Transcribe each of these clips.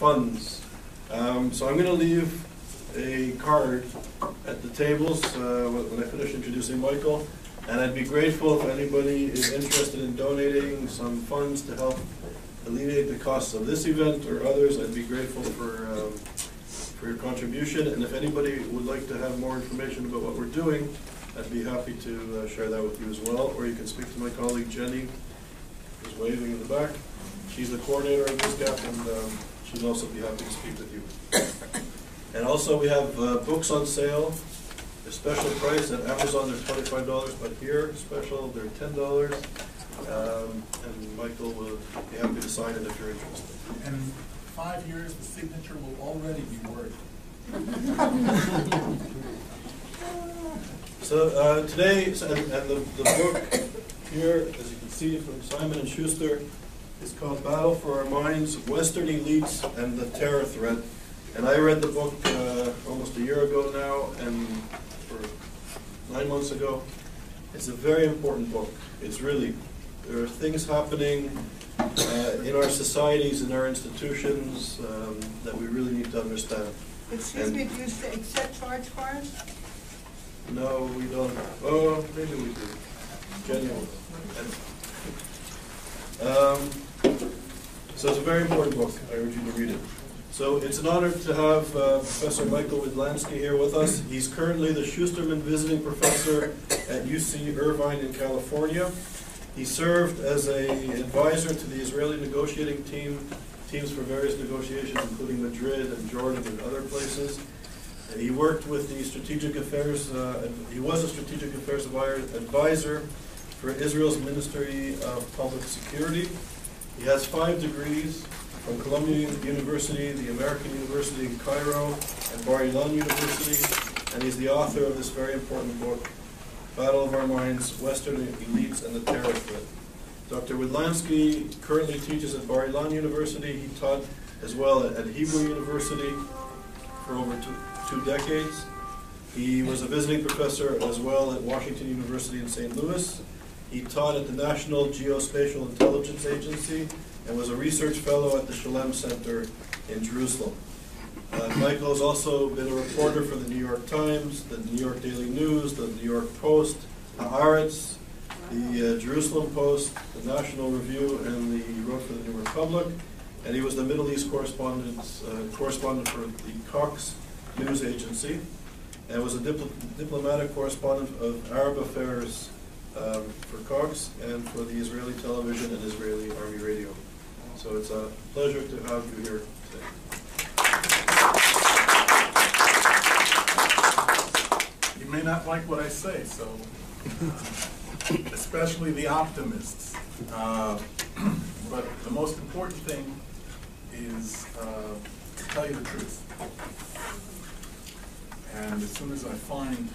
funds. Um, so I'm going to leave a card at the tables uh, when I finish introducing Michael. And I'd be grateful if anybody is interested in donating some funds to help alleviate the costs of this event or others. I'd be grateful for, um, for your contribution. And if anybody would like to have more information about what we're doing, I'd be happy to uh, share that with you as well. Or you can speak to my colleague Jenny, who's waving in the back. She's the coordinator of ISGAP, and um, she'll also be happy to speak with you. And also, we have uh, books on sale, a special price at Amazon, they're twenty-five dollars, but here, special, they're ten dollars. Um, And Michael will be happy to sign it if you're interested. And in five years, the signature will already be Word. So uh, today, so- and and the the book here, as you can see from Simon and Schuster, is called Battle for Our Minds, Western Elites and the Terror Threat. And I read the book uh, almost a year ago now, and for nine months ago. It's a very important book. It's really, there are things happening uh, in our societies, in our institutions, um, that we really need to understand. Excuse me, do you accept charge cards? No, we don't. Oh, maybe we do. Jenny. Um, So it's a very important book. I urge you to read it. So it's an honor to have uh, Professor Michael Widlanski here with us. He's currently the Schusterman Visiting Professor at UC Irvine in California. He served as a advisor to the Israeli negotiating team, teams for various negotiations, including Madrid and Jordan and other places. He worked with the Strategic Affairs, uh, he was a Strategic Affairs advisor for Israel's Ministry of Public Security. He has five degrees from Columbia University, the American University in Cairo, and Bar Ilan University, and he's the author of this very important book, Battle of Our Minds, Western Elites and the Terror Threat. Dr. Widlanski currently teaches at Bar Ilan University. He taught as well at Hebrew University for over two, two decades. He was a visiting professor as well at Washington University in St. Louis. He taught at the National Geospatial Intelligence Agency and was a research fellow at the Shalem Center in Jerusalem. Uh, Michael has also been a reporter for the New York Times, the New York Daily News, the New York Post, Haaretz, the uh, Jerusalem Post, the National Review, and the, he wrote for the New Republic. And he was the Middle East correspondent, uh, correspondent for the Cox News Agency, and was a dipl- diplomatic correspondent of Arab affairs um, for Cox and for the Israeli television and Israeli Army radio. So it's a pleasure to have you here today. You may not like what I say, so, especially the optimists. Uh, But the most important thing is uh, to tell you the truth. And as soon as I find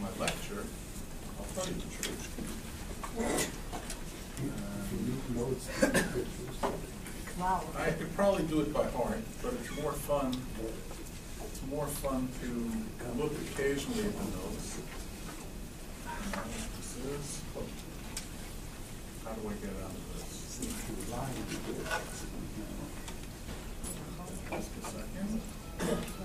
my lecture, Wow. I could probably do it by heart, but it's more fun, it's more fun to look occasionally at the notes. This is, how do I get out of this? Just a second.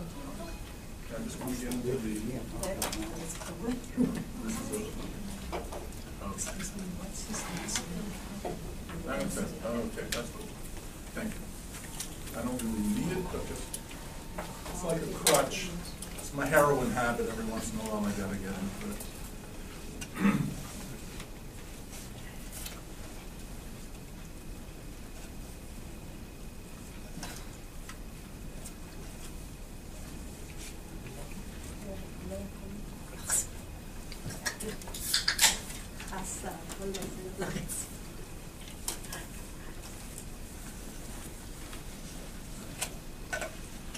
Okay. That's the, thank you. I don't really need it, but it's like a crutch. It's my heroin habit, every once in a while I gotta get into it.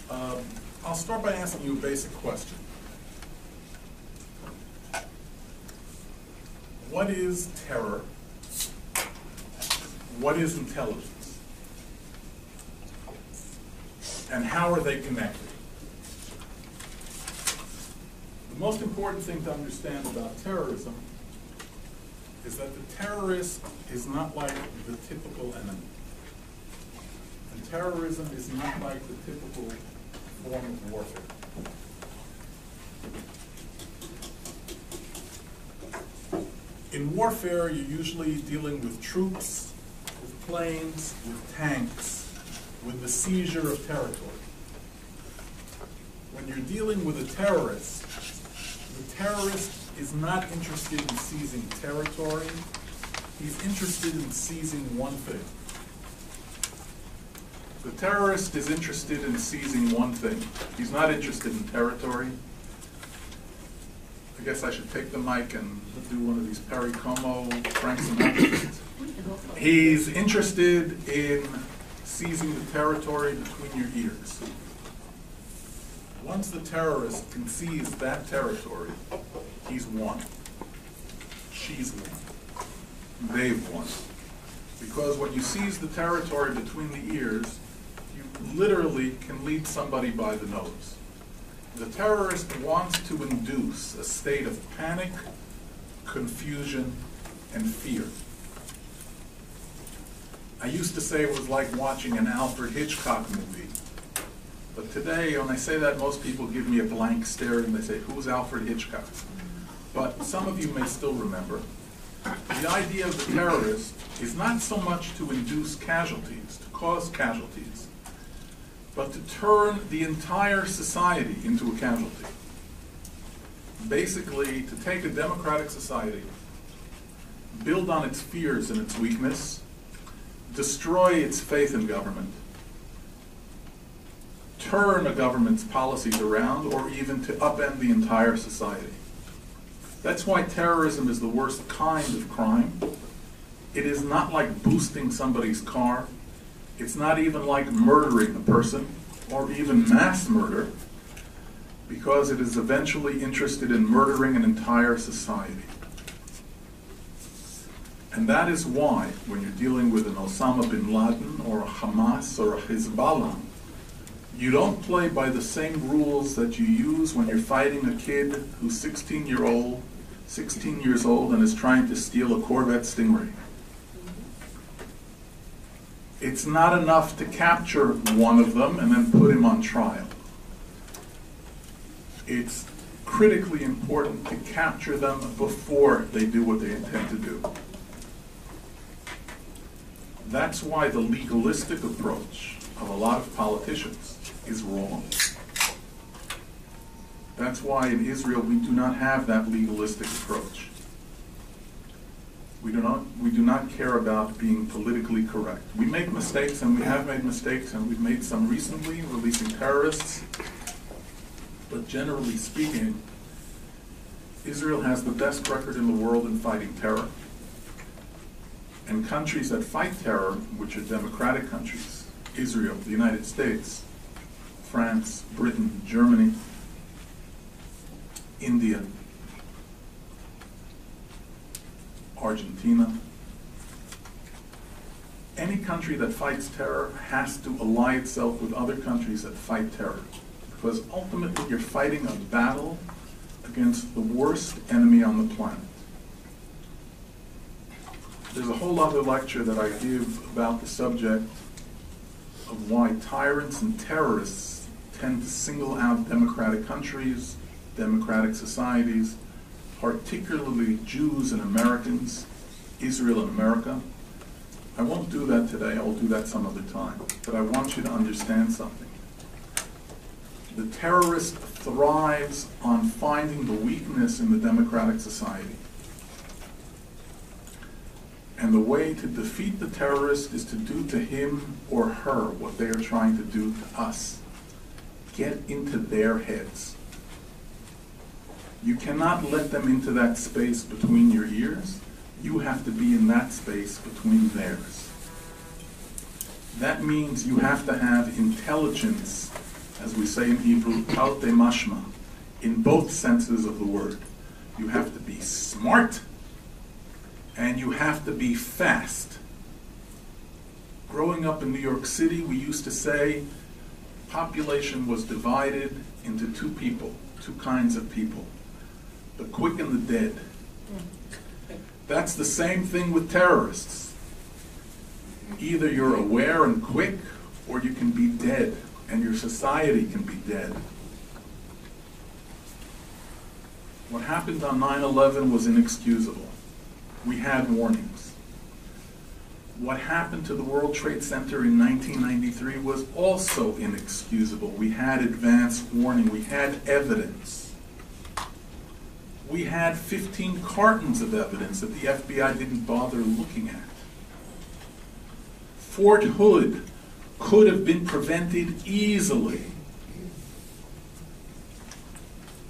Um, I'll start by asking you a basic question. What is terror? What is intelligence? And how are they connected? The most important thing to understand about terrorism is that the terrorist is not like the typical enemy. And terrorism is not like the typical form of warfare. In warfare, you're usually dealing with troops, planes, with tanks, with the seizure of territory. When you're dealing with a terrorist, the terrorist is not interested in seizing territory, he's interested in seizing one thing. The terrorist is interested in seizing one thing. He's not interested in territory. I guess I should take the mic and do one of these Perry Como, Frank Sinatra. He's interested in seizing the territory between your ears. Once the terrorist can seize that territory, he's won. She's won. They've won. Because when you seize the territory between the ears, you literally can lead somebody by the nose. The terrorist wants to induce a state of panic, confusion, and fear. I used to say it was like watching an Alfred Hitchcock movie. But today, when I say that, most people give me a blank stare and they say, Who's Alfred Hitchcock? But some of you may still remember. The idea of the terrorist is not so much to induce casualties, to cause casualties, but to turn the entire society into a casualty. Basically, to take a democratic society, build on its fears and its weakness, destroy its faith in government, turn a government's policies around, or even to upend the entire society. That's why terrorism is the worst kind of crime. It is not like boosting somebody's car. It's not even like murdering a person or even mass murder because it is eventually interested in murdering an entire society. And that is why, when you're dealing with an Osama bin Laden or a Hamas or a Hezbollah, you don't play by the same rules that you use when you're fighting a kid who's 16 year old, 16 years old and is trying to steal a Corvette Stingray. It's not enough to capture one of them and then put him on trial. It's critically important to capture them before they do what they intend to do. That's why the legalistic approach of a lot of politicians is wrong. That's why in Israel we do not have that legalistic approach. We do not, we do not care about being politically correct. We make mistakes, and we have made mistakes, and we've made some recently, releasing terrorists. But generally speaking, Israel has the best record in the world in fighting terror. And countries that fight terror, which are democratic countries, Israel, the United States, France, Britain, Germany, India, Argentina. Any country that fights terror has to ally itself with other countries that fight terror. Because ultimately you're fighting a battle against the worst enemy on the planet. There's a whole other lecture that I give about the subject of why tyrants and terrorists tend to single out democratic countries, democratic societies, particularly Jews and Americans, Israel and America. I won't do that today, I will do that some other time. But I want you to understand something. The terrorist thrives on finding the weakness in the democratic society. And the way to defeat the terrorist is to do to him or her what they are trying to do to us. Get into their heads. You cannot let them into that space between your ears. You have to be in that space between theirs. That means you have to have intelligence, as we say in Hebrew, mashma, in both senses of the word. You have to be smart and you have to be fast. Growing up in New York City, we used to say population was divided into two people, two kinds of people the quick and the dead. Mm. That's the same thing with terrorists. Either you're aware and quick, or you can be dead, and your society can be dead. What happened on 9 11 was inexcusable. We had warnings. What happened to the World Trade Center in 1993 was also inexcusable. We had advance warning, we had evidence. We had 15 cartons of evidence that the FBI didn't bother looking at. Fort Hood could have been prevented easily.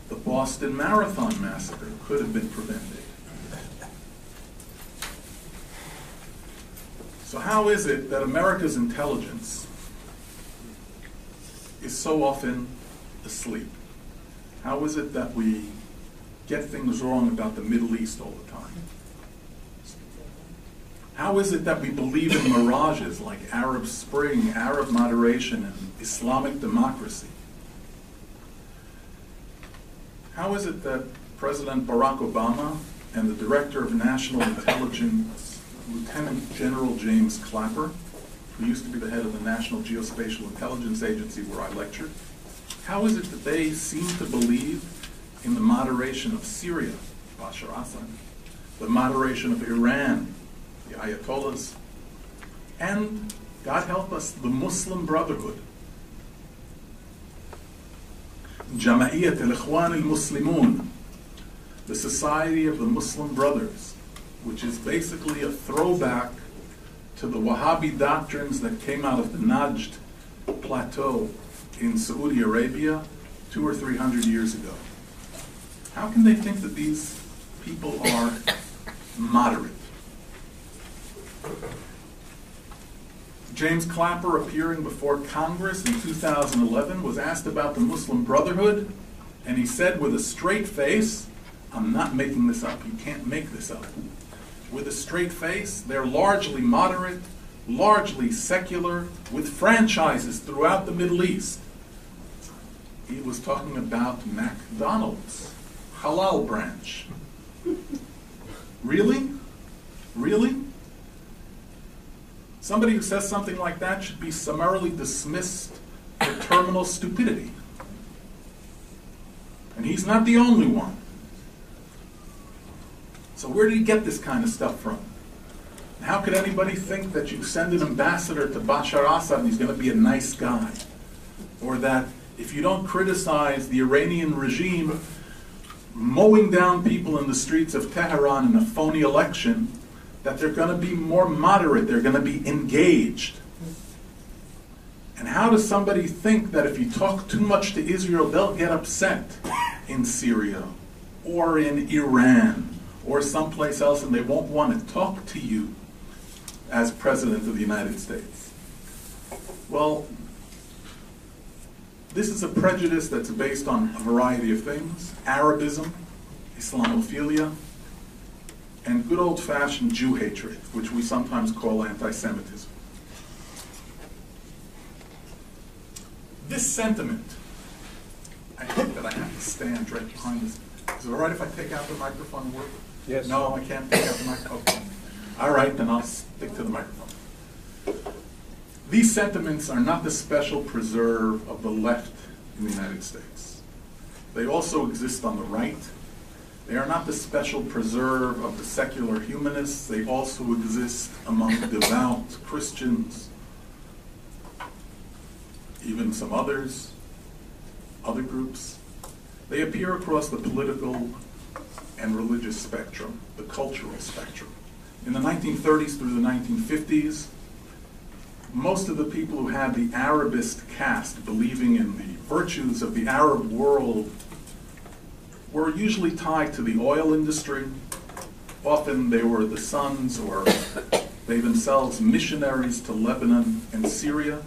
The Boston Marathon massacre could have been prevented. So, how is it that America's intelligence is so often asleep? How is it that we get things wrong about the Middle East all the time? How is it that we believe in mirages like Arab Spring, Arab moderation, and Islamic democracy? How is it that President Barack Obama and the Director of National Intelligence, Lieutenant General James Clapper, who used to be the head of the National Geospatial Intelligence Agency where I lectured, how is it that they seem to believe in the moderation of Syria, Bashar Assad, the moderation of Iran, the Ayatollahs, and, God help us, the Muslim Brotherhood. Jama'iyat al-Ikhwan al-Muslimun, the Society of the Muslim Brothers, which is basically a throwback to the Wahhabi doctrines that came out of the Najd plateau in Saudi Arabia two or three hundred years ago. How can they think that these people are moderate? James Clapper, appearing before Congress in 2011, was asked about the Muslim Brotherhood, and he said with a straight face, I'm not making this up, you can't make this up. With a straight face, they're largely moderate, largely secular, with franchises throughout the Middle East. He was talking about McDonald's, halal branch. Really? Really? Somebody who says something like that should be summarily dismissed for terminal stupidity. And he's not the only one. So, where did he get this kind of stuff from? How could anybody think that you send an ambassador to Bashar Assad and he's going to be a nice guy? Or that if you don't criticize the Iranian regime mowing down people in the streets of Tehran in a phony election, that they're going to be more moderate, they're going to be engaged. And how does somebody think that if you talk too much to Israel, they'll get upset in Syria or in Iran or someplace else and they won't want to talk to you as President of the United States? Well, this is a prejudice that's based on a variety of things Arabism, Islamophilia, and good old fashioned Jew hatred, which we sometimes call anti Semitism. This sentiment, I think that I have to stand right behind this. Is it all right if I take out the microphone and work? Yes. No, I can't pick up the microphone. All right, then I'll stick to the microphone. These sentiments are not the special preserve of the left in the United States. They also exist on the right. They are not the special preserve of the secular humanists. They also exist among devout Christians, even some others, other groups. They appear across the political and religious spectrum, the cultural spectrum. In the 1930s through the 1950s, most of the people who had the Arabist caste, believing in the virtues of the Arab world, were usually tied to the oil industry. Often they were the sons or they themselves missionaries to Lebanon and Syria.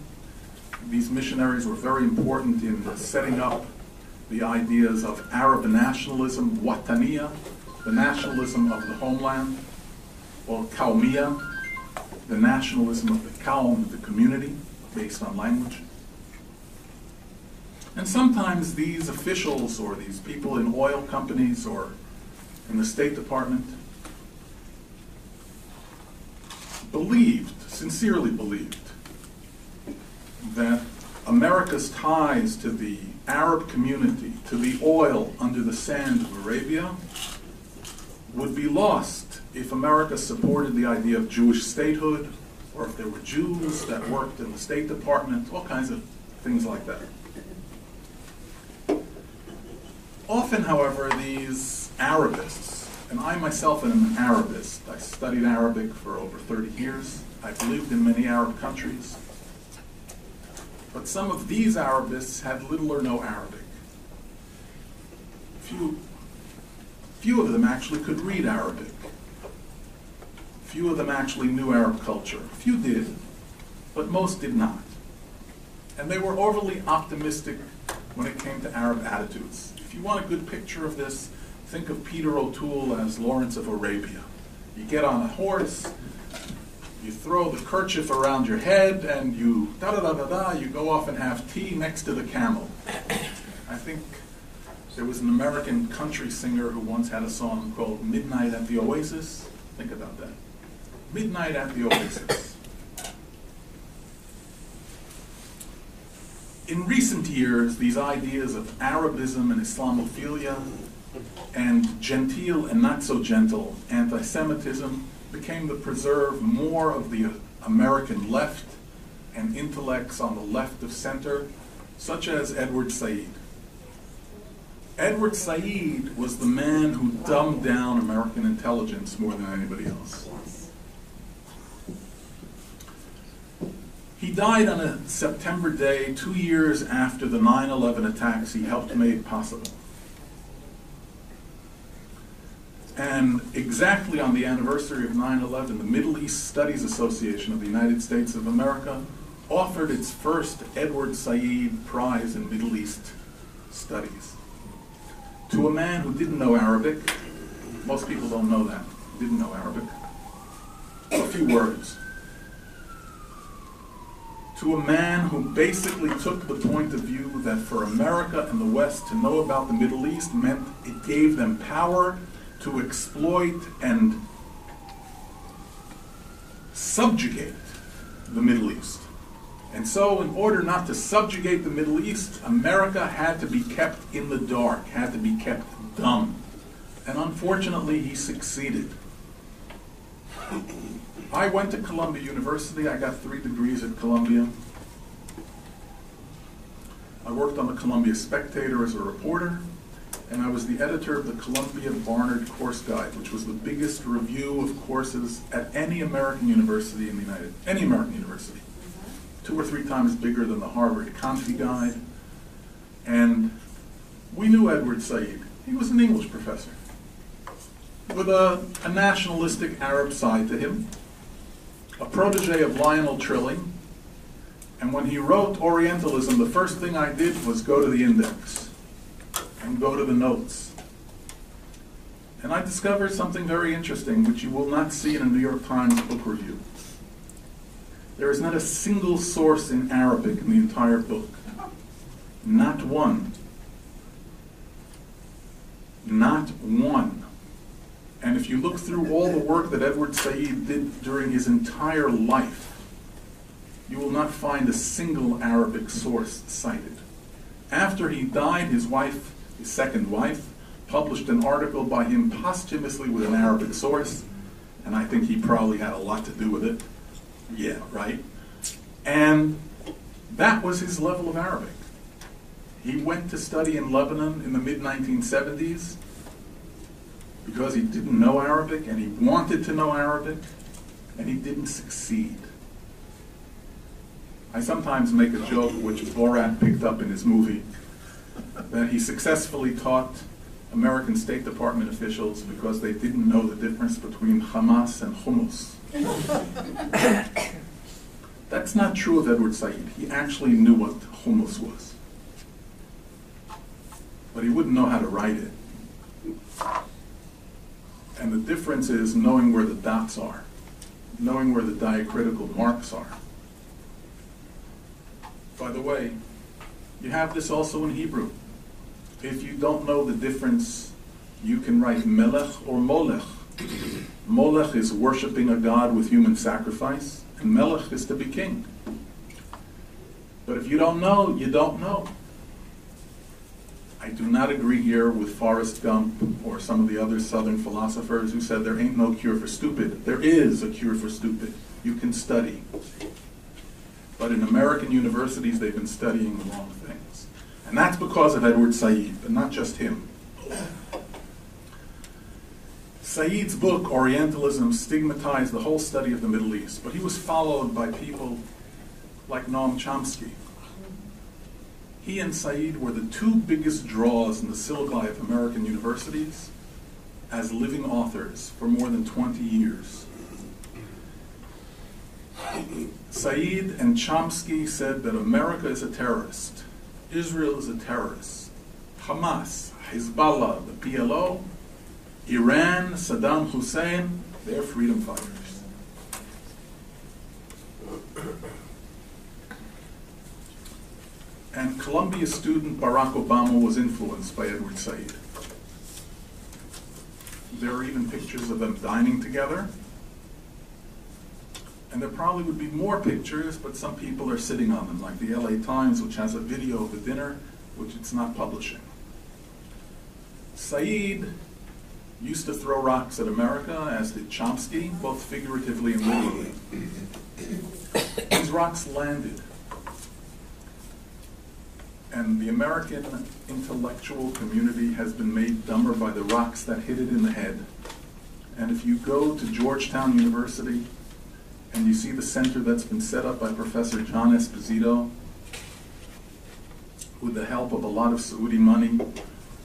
These missionaries were very important in setting up the ideas of Arab nationalism, Wataniya, the nationalism of the homeland, or Qawmiya, the nationalism of the Qawm, the community, based on language. And sometimes these officials or these people in oil companies or in the State Department believed, sincerely believed, that America's ties to the Arab community, to the oil under the sand of Arabia, would be lost if America supported the idea of Jewish statehood, or if there were Jews that worked in the State Department, all kinds of things like that. Often, however, these Arabists, and I myself am an Arabist, I studied Arabic for over 30 years, I've lived in many Arab countries, but some of these Arabists had little or no Arabic. Few, few of them actually could read Arabic. Few of them actually knew Arab culture. Few did, but most did not. And they were overly optimistic when it came to Arab attitudes. If you want a good picture of this, think of Peter O'Toole as Lawrence of Arabia. You get on a horse, you throw the kerchief around your head, and you da da da da da, you go off and have tea next to the camel. I think there was an American country singer who once had a song called Midnight at the Oasis. Think about that. Midnight at the Oasis. In recent years, these ideas of Arabism and Islamophilia and genteel and not so gentle anti Semitism became the preserve more of the American left and intellects on the left of center, such as Edward Said. Edward Said was the man who dumbed down American intelligence more than anybody else. He died on a September day, two years after the 9 11 attacks he helped make possible. And exactly on the anniversary of 9 11, the Middle East Studies Association of the United States of America offered its first Edward Said Prize in Middle East Studies to a man who didn't know Arabic. Most people don't know that, didn't know Arabic. A few words to a man who basically took the point of view that for America and the West to know about the Middle East meant it gave them power to exploit and subjugate the Middle East. And so, in order not to subjugate the Middle East, America had to be kept in the dark, had to be kept dumb. And unfortunately, he succeeded. I went to Columbia University. I got three degrees at Columbia. I worked on the Columbia Spectator as a reporter, and I was the editor of the Columbia Barnard Course Guide, which was the biggest review of courses at any American university in the United, any American university. Two or three times bigger than the Harvard Confi Guide. And we knew Edward Said. He was an English professor with a, a nationalistic Arab side to him a protege of Lionel Trilling, and when he wrote Orientalism, the first thing I did was go to the index and go to the notes. And I discovered something very interesting, which you will not see in a New York Times book review. There is not a single source in Arabic in the entire book. Not one. Not one. And if you look through all the work that Edward Said did during his entire life, you will not find a single Arabic source cited. After he died, his wife, his second wife, published an article by him posthumously with an Arabic source, and I think he probably had a lot to do with it. Yeah, right? And that was his level of Arabic. He went to study in Lebanon in the mid 1970s because he didn't know Arabic and he wanted to know Arabic and he didn't succeed. I sometimes make a joke, which Borat picked up in his movie, that he successfully taught American State Department officials because they didn't know the difference between Hamas and hummus. That's not true of Edward Said. He actually knew what hummus was. But he wouldn't know how to write it. And the difference is knowing where the dots are, knowing where the diacritical marks are. By the way, you have this also in Hebrew. If you don't know the difference, you can write melech or molech. Molech is worshiping a god with human sacrifice, and melech is to be king. But if you don't know, you don't know. I do not agree here with Forrest Gump or some of the other Southern philosophers who said there ain't no cure for stupid. There is a cure for stupid. You can study. But in American universities, they've been studying the wrong things. And that's because of Edward Said, but not just him. Said's book, Orientalism, stigmatized the whole study of the Middle East, but he was followed by people like Noam Chomsky. He and Said were the two biggest draws in the syllabi of American universities as living authors for more than 20 years. Said and Chomsky said that America is a terrorist, Israel is a terrorist, Hamas, Hezbollah, the PLO, Iran, Saddam Hussein, they're freedom fighters. And Columbia student Barack Obama was influenced by Edward Said. There are even pictures of them dining together. And there probably would be more pictures, but some people are sitting on them, like the LA Times, which has a video of the dinner, which it's not publishing. Said used to throw rocks at America, as did Chomsky, both figuratively and literally. These rocks landed. And the American intellectual community has been made dumber by the rocks that hit it in the head. And if you go to Georgetown University and you see the center that's been set up by Professor John Esposito with the help of a lot of Saudi money,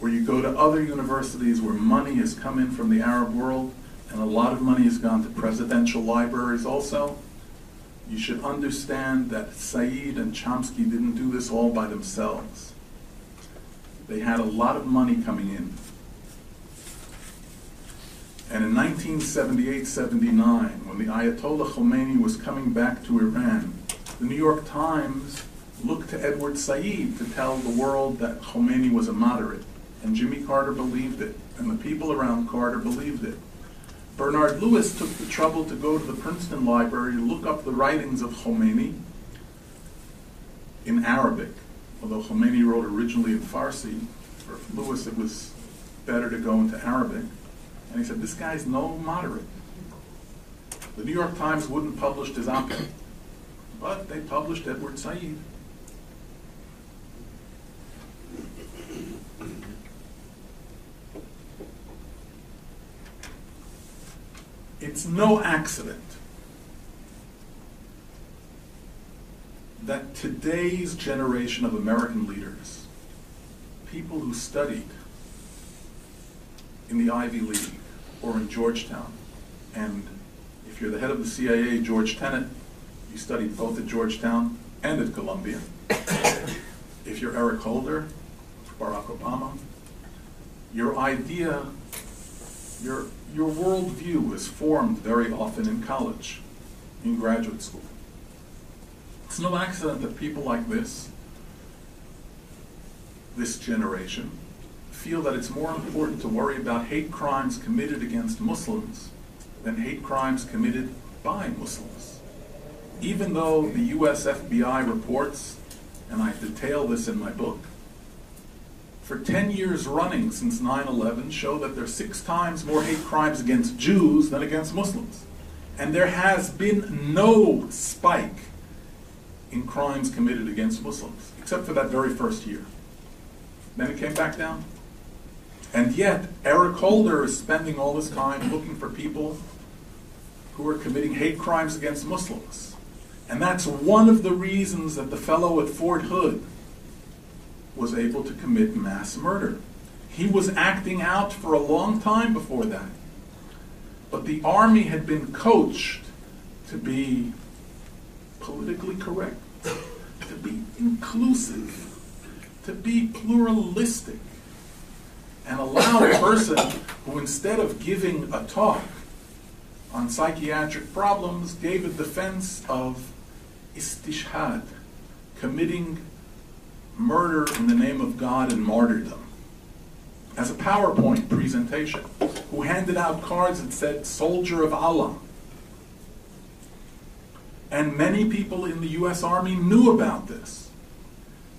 or you go to other universities where money has come in from the Arab world and a lot of money has gone to presidential libraries also, you should understand that Said and Chomsky didn't do this all by themselves. They had a lot of money coming in. And in 1978-79, when the Ayatollah Khomeini was coming back to Iran, the New York Times looked to Edward Said to tell the world that Khomeini was a moderate. And Jimmy Carter believed it, and the people around Carter believed it. Bernard Lewis took the trouble to go to the Princeton Library to look up the writings of Khomeini in Arabic. Although Khomeini wrote originally in Farsi, for Lewis it was better to go into Arabic. And he said, this guy's no moderate. The New York Times wouldn't publish his op-ed, but they published Edward Said. It's no accident that today's generation of American leaders, people who studied in the Ivy League or in Georgetown, and if you're the head of the CIA, George Tenet, you studied both at Georgetown and at Columbia. if you're Eric Holder, Barack Obama, your idea, your, your worldview is formed very often in college, in graduate school. It's no accident that people like this, this generation, feel that it's more important to worry about hate crimes committed against Muslims than hate crimes committed by Muslims. Even though the US FBI reports, and I detail this in my book, for 10 years running since 9 11 show that there are six times more hate crimes against Jews than against Muslims. And there has been no spike in crimes committed against Muslims, except for that very first year. Then it came back down. And yet, Eric Holder is spending all this time looking for people who are committing hate crimes against Muslims. And that's one of the reasons that the fellow at Fort Hood was able to commit mass murder. He was acting out for a long time before that. But the army had been coached to be politically correct, to be inclusive, to be pluralistic, and allow a person who, instead of giving a talk on psychiatric problems, gave a defense of istishhad, committing murder in the name of God and martyrdom, as a PowerPoint presentation, who handed out cards that said, Soldier of Allah. And many people in the US Army knew about this.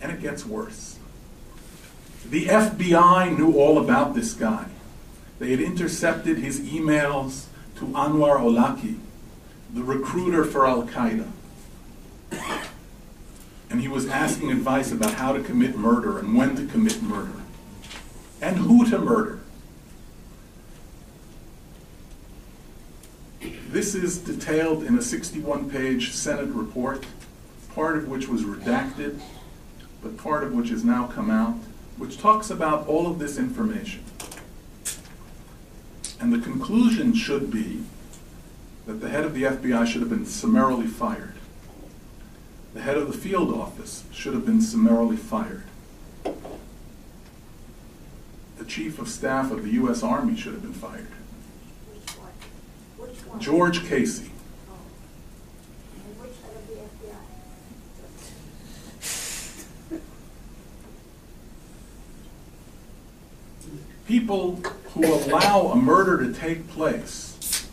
And it gets worse. The FBI knew all about this guy. They had intercepted his emails to Anwar Awlaki, the recruiter for Al Qaeda. And he was asking advice about how to commit murder and when to commit murder and who to murder. This is detailed in a 61 page Senate report, part of which was redacted, but part of which has now come out, which talks about all of this information. And the conclusion should be that the head of the FBI should have been summarily fired. The head of the field office should have been summarily fired. The chief of staff of the U.S. Army should have been fired. Which one? Which one? George Casey. Oh. And which head of the FBI? People who allow a murder to take place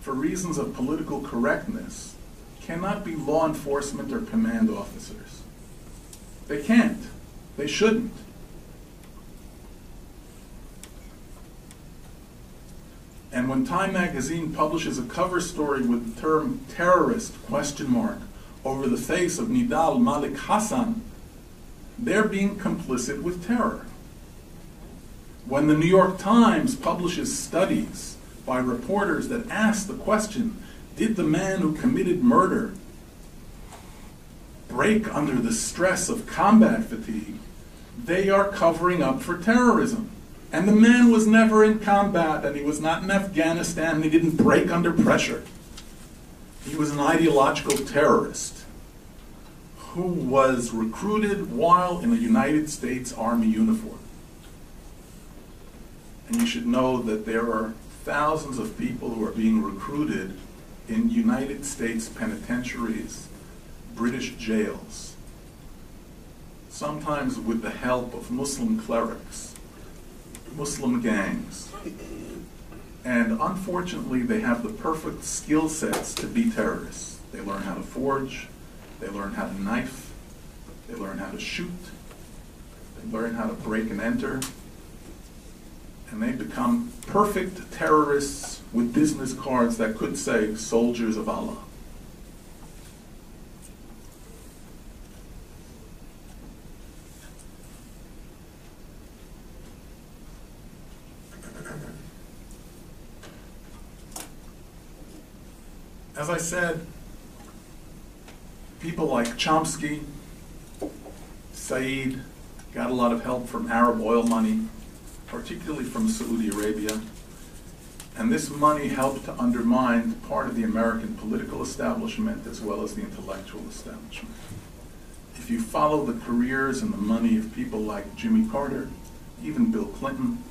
for reasons of political correctness cannot be law enforcement or command officers. They can't. They shouldn't. And when Time magazine publishes a cover story with the term terrorist question mark over the face of Nidal Malik Hasan, they're being complicit with terror. When the New York Times publishes studies by reporters that ask the question, did the man who committed murder break under the stress of combat fatigue? They are covering up for terrorism. And the man was never in combat, and he was not in Afghanistan, and he didn't break under pressure. He was an ideological terrorist who was recruited while in a United States Army uniform. And you should know that there are thousands of people who are being recruited in United States penitentiaries, British jails, sometimes with the help of Muslim clerics, Muslim gangs. And unfortunately, they have the perfect skill sets to be terrorists. They learn how to forge, they learn how to knife, they learn how to shoot, they learn how to break and enter, and they become perfect terrorists with business cards that could say soldiers of Allah. As I said, people like Chomsky, Said, got a lot of help from Arab oil money, particularly from Saudi Arabia. And this money helped to undermine part of the American political establishment as well as the intellectual establishment. If you follow the careers and the money of people like Jimmy Carter, even Bill Clinton,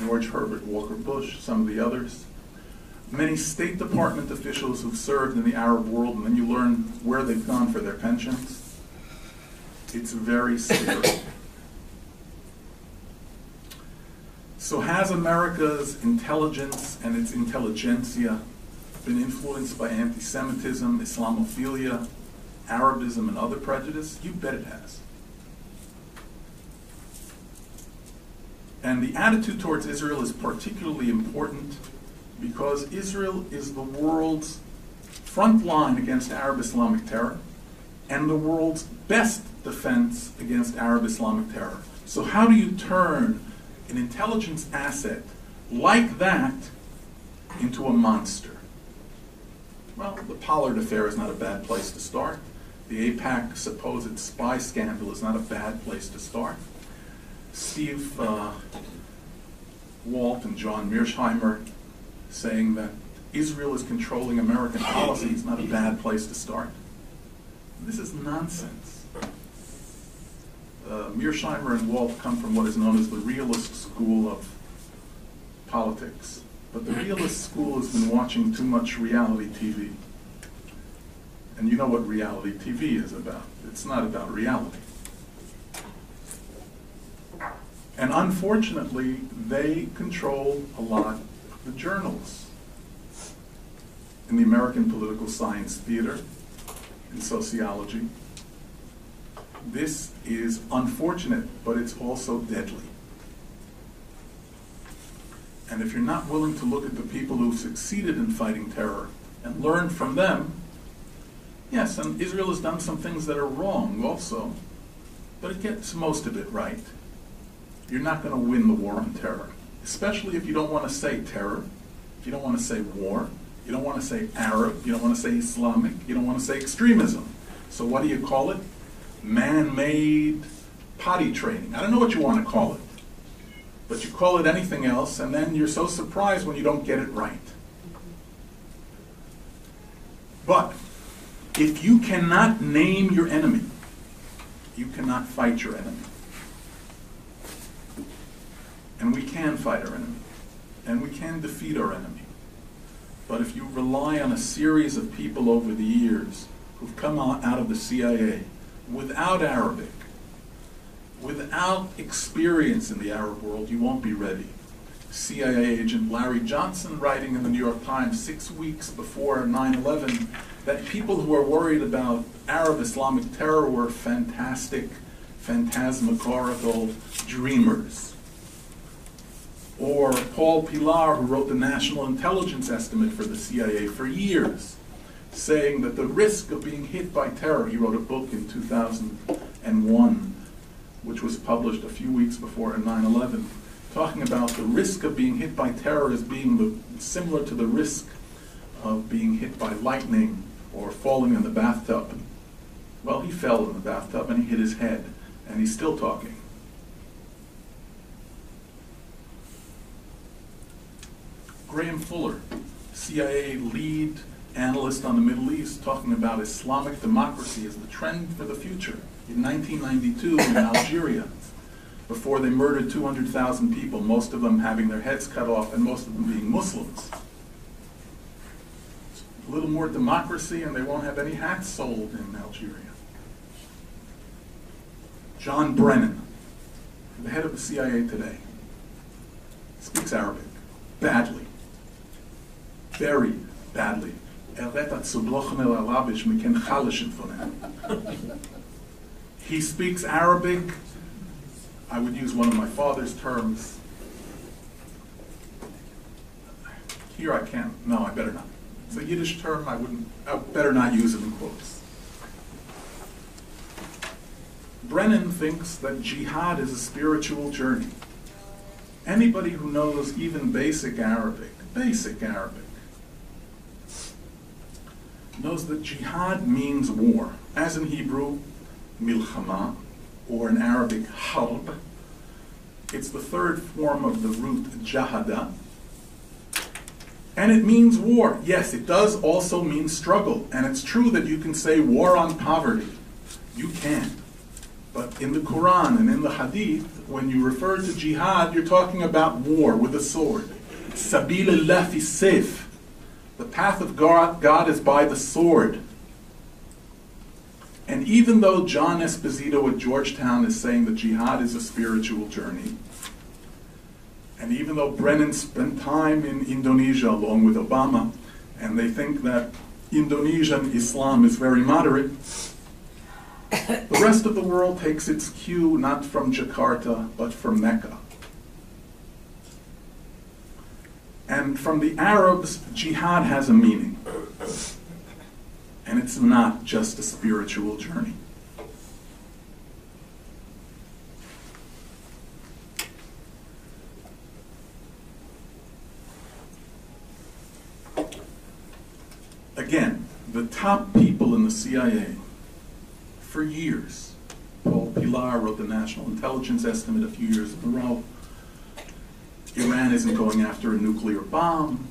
George Herbert Walker Bush, some of the others, many State Department officials who've served in the Arab world, and then you learn where they've gone for their pensions. It's very scary. So has America's intelligence and its intelligentsia been influenced by anti-Semitism, Islamophilia, Arabism, and other prejudice? You bet it has. And the attitude towards Israel is particularly important because Israel is the world's front line against Arab Islamic terror and the world's best defense against Arab Islamic terror. So, how do you turn an intelligence asset like that into a monster? Well, the Pollard affair is not a bad place to start. The AIPAC supposed spy scandal is not a bad place to start. Steve uh, Walt and John Mearsheimer saying that Israel is controlling American policy is not a bad place to start. This is nonsense. Uh, Mearsheimer and Walt come from what is known as the realist school of politics. But the realist school has been watching too much reality TV. And you know what reality TV is about. It's not about reality. And unfortunately, they control a lot the journals in the American political science theater, in sociology. This is unfortunate, but it's also deadly. And if you're not willing to look at the people who've succeeded in fighting terror and learn from them, yes, and Israel has done some things that are wrong also, but it gets most of it right. You're not going to win the war on terror, especially if you don't want to say terror, if you don't want to say war, you don't want to say Arab, you don't want to say Islamic, you don't want to say extremism. So what do you call it? Man-made potty training. I don't know what you want to call it. But you call it anything else, and then you're so surprised when you don't get it right. But if you cannot name your enemy, you cannot fight your enemy. And we can fight our enemy. And we can defeat our enemy. But if you rely on a series of people over the years who've come out of the CIA without Arabic, without experience in the Arab world, you won't be ready. CIA agent Larry Johnson writing in the New York Times six weeks before 9 11 that people who are worried about Arab Islamic terror were fantastic, phantasmagorical dreamers. Or Paul Pillar, who wrote the National Intelligence Estimate for the CIA for years, saying that the risk of being hit by terror, he wrote a book in 2001, which was published a few weeks before 9 11, talking about the risk of being hit by terror as being the, similar to the risk of being hit by lightning or falling in the bathtub. Well, he fell in the bathtub and he hit his head, and he's still talking. Graham Fuller, CIA lead analyst on the Middle East, talking about Islamic democracy as the trend for the future in 1992 in Algeria, before they murdered 200,000 people, most of them having their heads cut off and most of them being Muslims. A little more democracy and they won't have any hats sold in Algeria. John Brennan, the head of the CIA today, speaks Arabic badly, very badly. He speaks Arabic. I would use one of my father's terms. Here I can't. No, I better not. It's a Yiddish term. I wouldn't. I better not use it in quotes. Brennan thinks that jihad is a spiritual journey. Anybody who knows even basic Arabic, basic Arabic, knows that jihad means war, as in Hebrew, milchama, or in Arabic, harb. It's the third form of the root jahada. And it means war. Yes, it does also mean struggle. And it's true that you can say war on poverty. You can. But in the Quran and in the Hadith, when you refer to jihad, you're talking about war with a sword. Sabil Allah fi sayf. The path of God, God is by the sword. And even though John Esposito at Georgetown is saying that jihad is a spiritual journey, and even though Brennan spent time in Indonesia along with Obama, and they think that Indonesian Islam is very moderate, the rest of the world takes its cue not from Jakarta, but from Mecca. And from the Arabs, jihad has a meaning. And it's not just a spiritual journey. Again, the top people in the CIA for years, Paul Pillar wrote the National Intelligence Estimate a few years in a row. Iran isn't going after a nuclear bomb.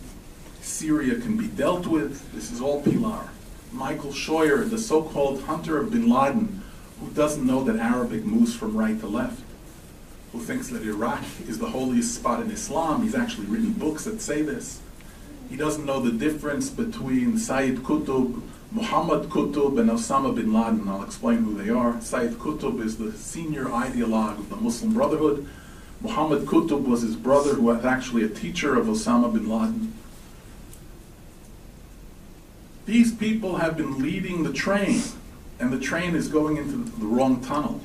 Syria can be dealt with. This is all Pillar. Michael Scheuer, the so-called hunter of bin Laden, who doesn't know that Arabic moves from right to left, who thinks that Iraq is the holiest spot in Islam. He's actually written books that say this. He doesn't know the difference between Sayyid Qutb, Muhammad Qutb, and Osama bin Laden. I'll explain who they are. Sayyid Qutb is the senior ideologue of the Muslim Brotherhood. Muhammad Qutb was his brother, who was actually a teacher of Osama bin Laden. These people have been leading the train and the train is going into the wrong tunnel.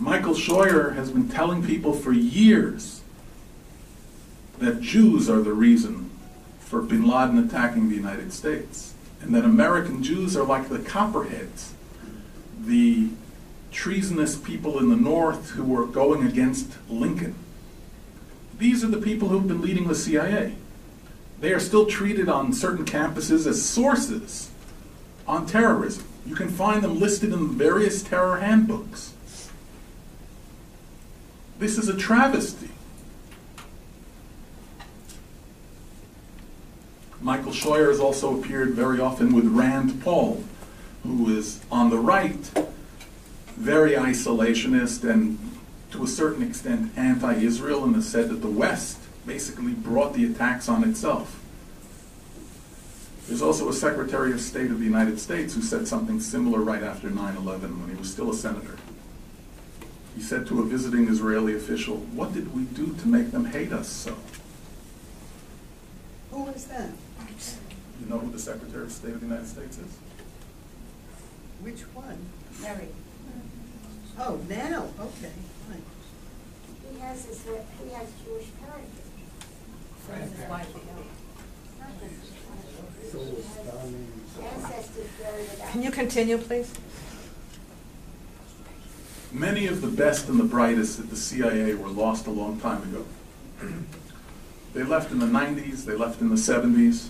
Michael Scheuer has been telling people for years that Jews are the reason for bin Laden attacking the United States, and that American Jews are like the copperheads, the treasonous people in the North who were going against Lincoln. These are the people who've been leading the CIA. They are still treated on certain campuses as sources on terrorism. You can find them listed in various terror handbooks. This is a travesty. Michael Scheuer has also appeared very often with Rand Paul, who is on the right, very isolationist and to a certain extent anti-Israel and has said that the West basically brought the attacks on itself. There's also a Secretary of State of the United States who said something similar right after 9-11 when he was still a senator. He said to a visiting Israeli official, what did we do to make them hate us so? Who was that? You know who the Secretary of State of the United States is? Which one? Mary. Oh, now, okay, fine. He has his, he has Jewish heritage. Not just Ancestors buried it out. Can you continue, please? Many of the best and the brightest at the CIA were lost a long time ago. They left in the 90s, they left in the 70s.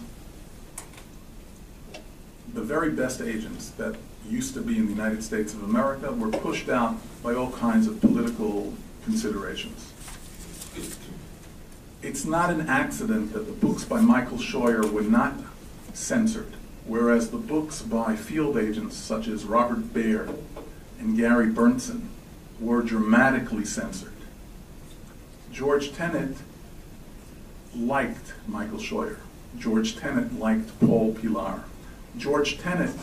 The very best agents that used to be in the United States of America were pushed out by all kinds of political considerations. It's not an accident that the books by Michael Scheuer were not censored, whereas the books by field agents such as Robert Baer and Gary Berntsen were dramatically censored. George Tenet liked Michael Scheuer. George Tenet liked Paul Pillar. George Tenet,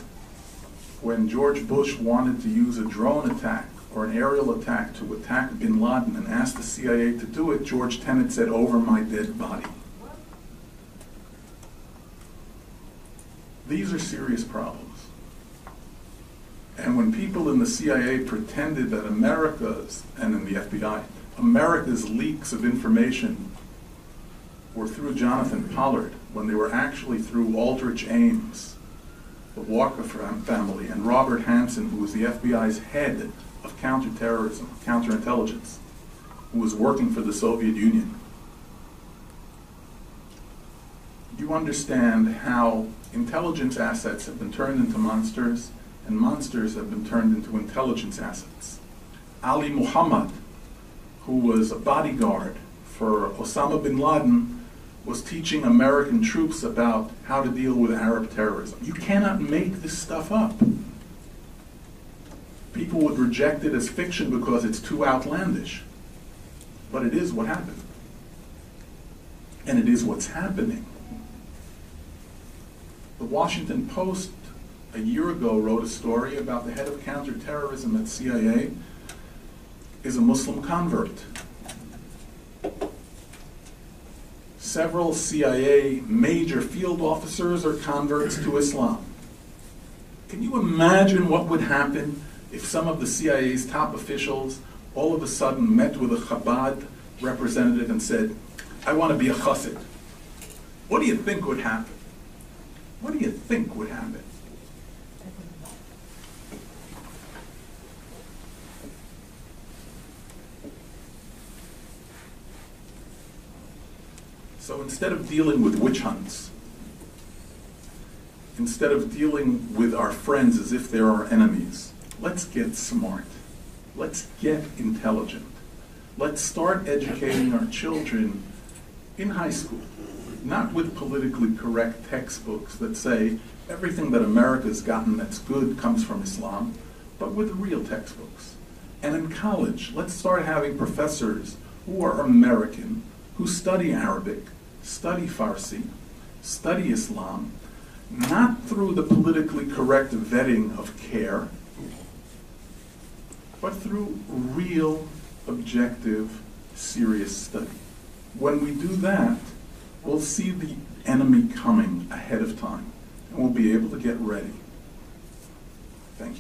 when George Bush wanted to use a drone attack or an aerial attack to attack bin Laden and asked the CIA to do it, George Tenet said, over my dead body. These are serious problems. And when people in the CIA pretended that America's, and in the FBI, America's leaks of information were through Jonathan Pollard, when they were actually through Aldrich Ames, the Walker family, and Robert Hanssen, who was the FBI's head of counterterrorism, counterintelligence, who was working for the Soviet Union. You understand how intelligence assets have been turned into monsters, and monsters have been turned into intelligence assets. Ali Muhammad, who was a bodyguard for Osama bin Laden, was teaching American troops about how to deal with Arab terrorism. You cannot make this stuff up. People would reject it as fiction because it's too outlandish. But it is what happened. And it is what's happening. The Washington Post a year ago wrote a story about the head of counterterrorism at CIA is a Muslim convert. Several CIA major field officers are converts to Islam. Can you imagine what would happen if some of the CIA's top officials all of a sudden met with a Chabad representative and said, I want to be a chassid? What do you think would happen? What do you think would happen? So instead of dealing with witch hunts, instead of dealing with our friends as if they're our enemies, let's get smart. Let's get intelligent. Let's start educating our children in high school, not with politically correct textbooks that say everything that America's gotten that's good comes from Islam, but with real textbooks. And in college, let's start having professors who are American, who study Arabic, study Farsi, study Islam, not through the politically correct vetting of CAIR, but through real, objective, serious study. When we do that, we'll see the enemy coming ahead of time, and we'll be able to get ready. has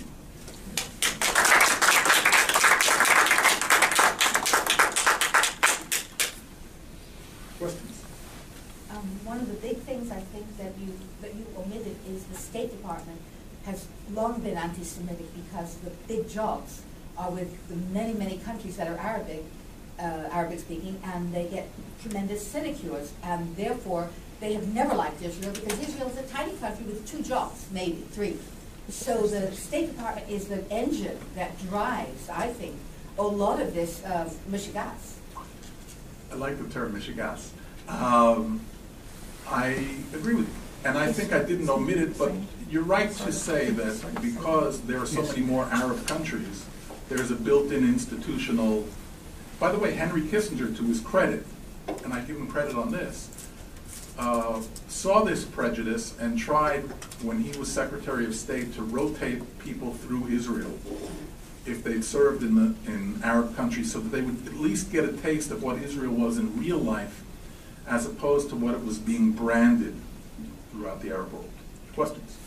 long been anti-Semitic because the big jobs are with the many, many countries that are Arabic, uh, Arabic speaking, and they get tremendous sinecures, and therefore they have never liked Israel because Israel is a tiny country with two jobs, maybe three. So the State Department is the engine that drives, I think, a lot of this uh, mishigas. I like the term Michigas. Um, I agree with you, and I think I didn't omit it, but you're right to say that because there are so many more Arab countries, there's a built-in institutional, by the way, Henry Kissinger, to his credit, and I give him credit on this, uh, saw this prejudice and tried, when he was Secretary of State, to rotate people through Israel if they'd served in the, in Arab countries, so that they would at least get a taste of what Israel was in real life, as opposed to what it was being branded throughout the Arab world. Questions?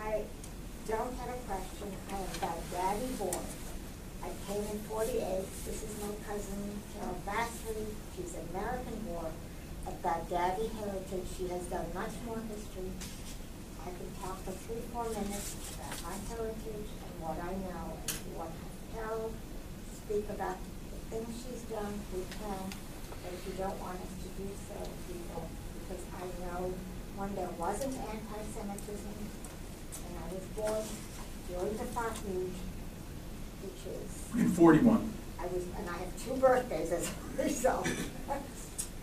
I don't have a question, I am Baghdadi born. I came in forty-eight, this is my cousin Carol Bassley, she's American born, of Baghdadi she has done much more history. I can talk for three, four minutes about my heritage and what I know, and what I to speak about the things she's done, we can, but if you don't want us to do so, we won't, because I know, one, there wasn't anti-Semitism, and I was born during the Farhud, which is, In forty-one. I was, and I have two birthdays as a result.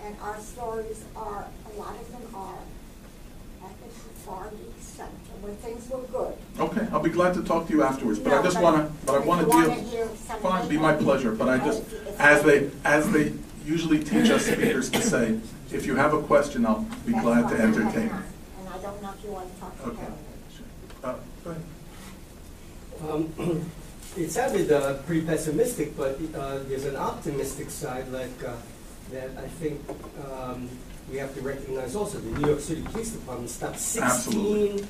And our stories are, a lot of them are at the Far East Center, where things were good. Okay, I'll be glad to talk to you afterwards, but I just but wanna, but I if wanna you wanna deal. hear some Fine, of be my pleasure, but I just, if- if- as they, as they usually teach us speakers to say, if you have a question, I'll be That's glad fine, to have entertain it. none, And I don't know if you want to talk to Okay. Carol. Uh, go ahead. Um, It sounded uh, pretty pessimistic, but uh, there's an optimistic side, like, uh, that I think um, we have to recognize also. The New York City Police Department stopped Absolutely. 16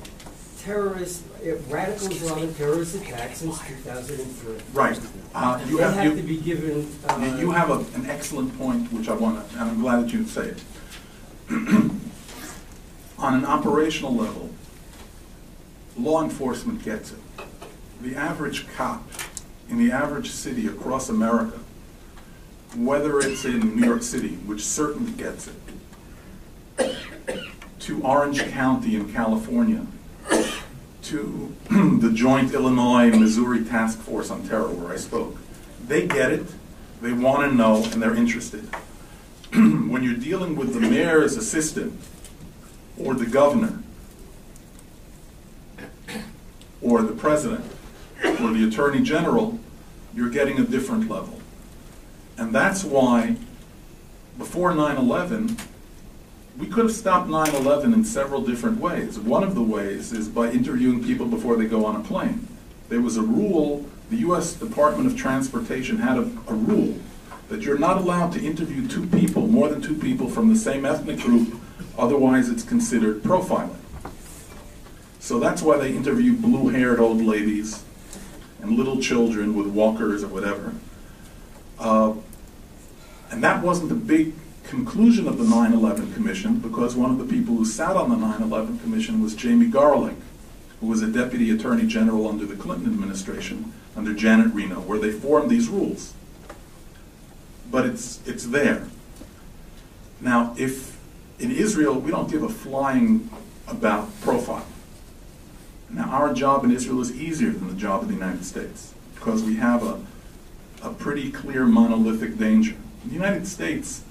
terrorist, uh, radical Islamic terrorist attacks since 2003. Right, uh, you They have, have to be given. uh, you you have a- an excellent point, which I wanna, and I'm glad that you say it. On an operational level, law enforcement gets it. The average cop in the average city across America, whether it's in New York City, which certainly gets it, to Orange County in California, to the joint Illinois-Missouri Task Force on Terror where I spoke. They get it, they want to know, and they're interested. when you're dealing with the mayor's assistant, or the governor, or the president, or the attorney general, you're getting a different level. And that's why, before 9/11, we could have stopped 9/11 in several different ways. One of the ways is by interviewing people before they go on a plane. There was a rule, the U.S. Department of Transportation had a, a rule that you're not allowed to interview two people, more than two people from the same ethnic group, otherwise it's considered profiling. So that's why they interview blue-haired old ladies and little children with walkers or whatever. Uh, and that wasn't the big conclusion of the 9/11 Commission because one of the people who sat on the 9/11 Commission was Jamie Gorelick, who was a deputy attorney general under the Clinton administration, under Janet Reno, where they formed these rules. But it's it's there. Now, if in Israel we don't give a flying about profile. Now, our job in Israel is easier than the job in the United States because we have a a pretty clear monolithic danger. In the United States,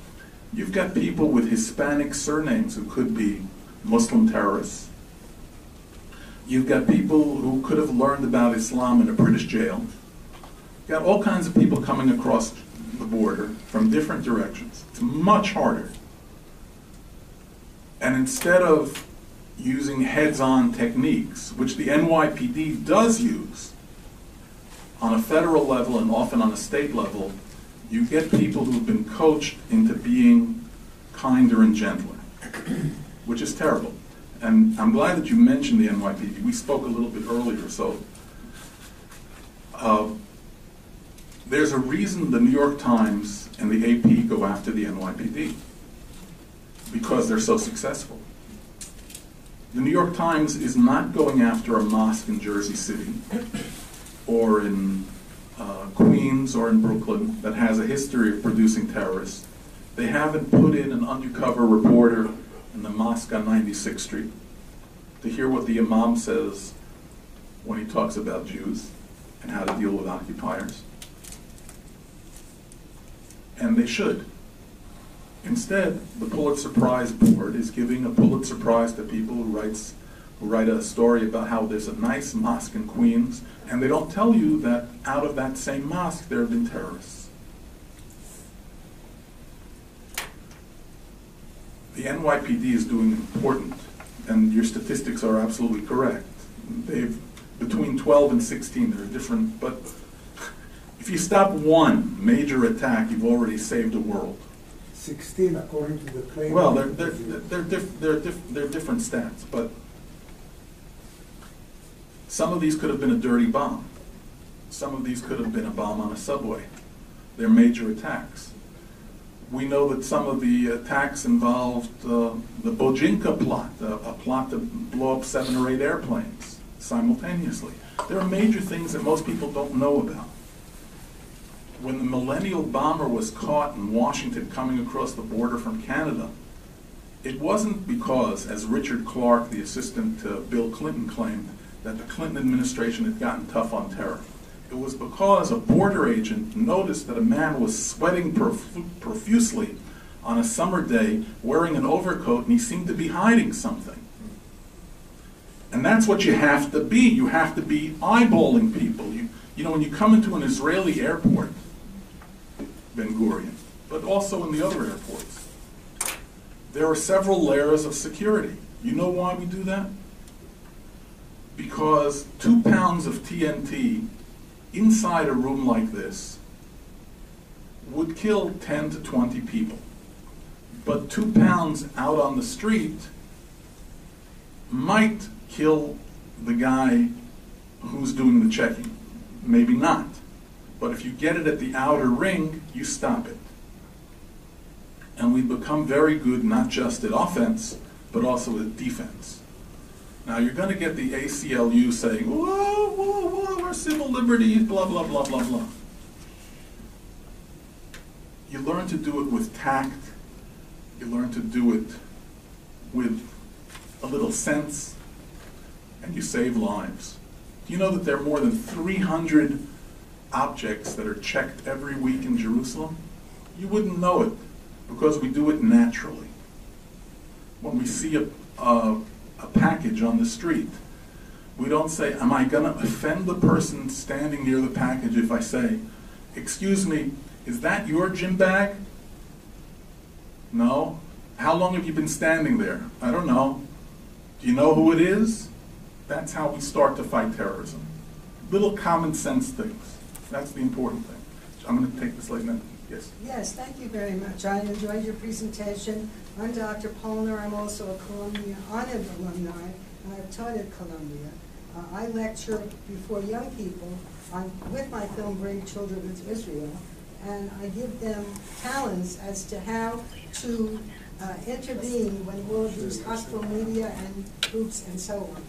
you've got people with Hispanic surnames who could be Muslim terrorists. You've got people who could have learned about Islam in a British jail. You've got all kinds of people coming across the border from different directions. It's much harder. And instead of using heads-on techniques, which the NYPD does use, on a federal level and often on a state level, you get people who've been coached into being kinder and gentler, which is terrible. And I'm glad that you mentioned the NYPD. We spoke a little bit earlier, so uh, there's a reason the New York Times and the AP go after the NYPD because they're so successful. The New York Times is not going after a mosque in Jersey City or in uh, Queens or in Brooklyn that has a history of producing terrorists. They haven't put in an undercover reporter in the mosque on 96th Street to hear what the imam says when he talks about Jews and how to deal with occupiers. And they should. Instead, the Pulitzer Prize Board is giving a Pulitzer Prize to people who writes who write a story about how there's a nice mosque in Queens, and they don't tell you that out of that same mosque there have been terrorists. The NYPD is doing important, and your statistics are absolutely correct. They've between 12 and 16, there are different, but if you stop one major attack, you've already saved a world. 16 according to the claim. Well, they're, they're, they're, diff, they're, diff, they're different stats, but some of these could have been a dirty bomb. Some of these could have been a bomb on a subway. They're major attacks. We know that some of the attacks involved uh, the Bojinka plot, a, a plot to blow up seven or eight airplanes simultaneously. There are major things that most people don't know about when the millennial bomber was caught in Washington coming across the border from Canada, it wasn't because, as Richard Clarke, the assistant to Bill Clinton, claimed, that the Clinton administration had gotten tough on terror. It was because a border agent noticed that a man was sweating prof- profusely on a summer day wearing an overcoat and he seemed to be hiding something. And that's what you have to be. You have to be eyeballing people. You, you know, when you come into an Israeli airport, Ben Gurion, but also in the other airports. There are several layers of security. You know why we do that? Because two pounds of TNT inside a room like this would kill 10 to 20 people. But two pounds out on the street might kill the guy who's doing the checking. Maybe not. But if you get it at the outer ring, you stop it. And we become very good not just at offense, but also at defense. Now you're going to get the ACLU saying, whoa, whoa, whoa, our civil liberties, blah, blah, blah, blah, blah. You learn to do it with tact. You learn to do it with a little sense, and you save lives. Do you know that there are more than 300 objects that are checked every week in Jerusalem? You wouldn't know it because we do it naturally. When we see a, a, a package on the street, we don't say, Am I going to offend the person standing near the package if I say, Excuse me, is that your gym bag? No. How long have you been standing there? I don't know. Do you know who it is? That's how we start to fight terrorism. Little common sense things. That's the important thing. I'm going to take this late minute. Yes. Yes, thank you very much. I enjoyed your presentation. I'm Dr. Polner. I'm also a Columbia honored alumni, and I've taught at Columbia. Uh, I lecture before young people on, with my film Bring Children to Israel, and I give them talents as to how to uh, intervene when all of hostile media and groups and so on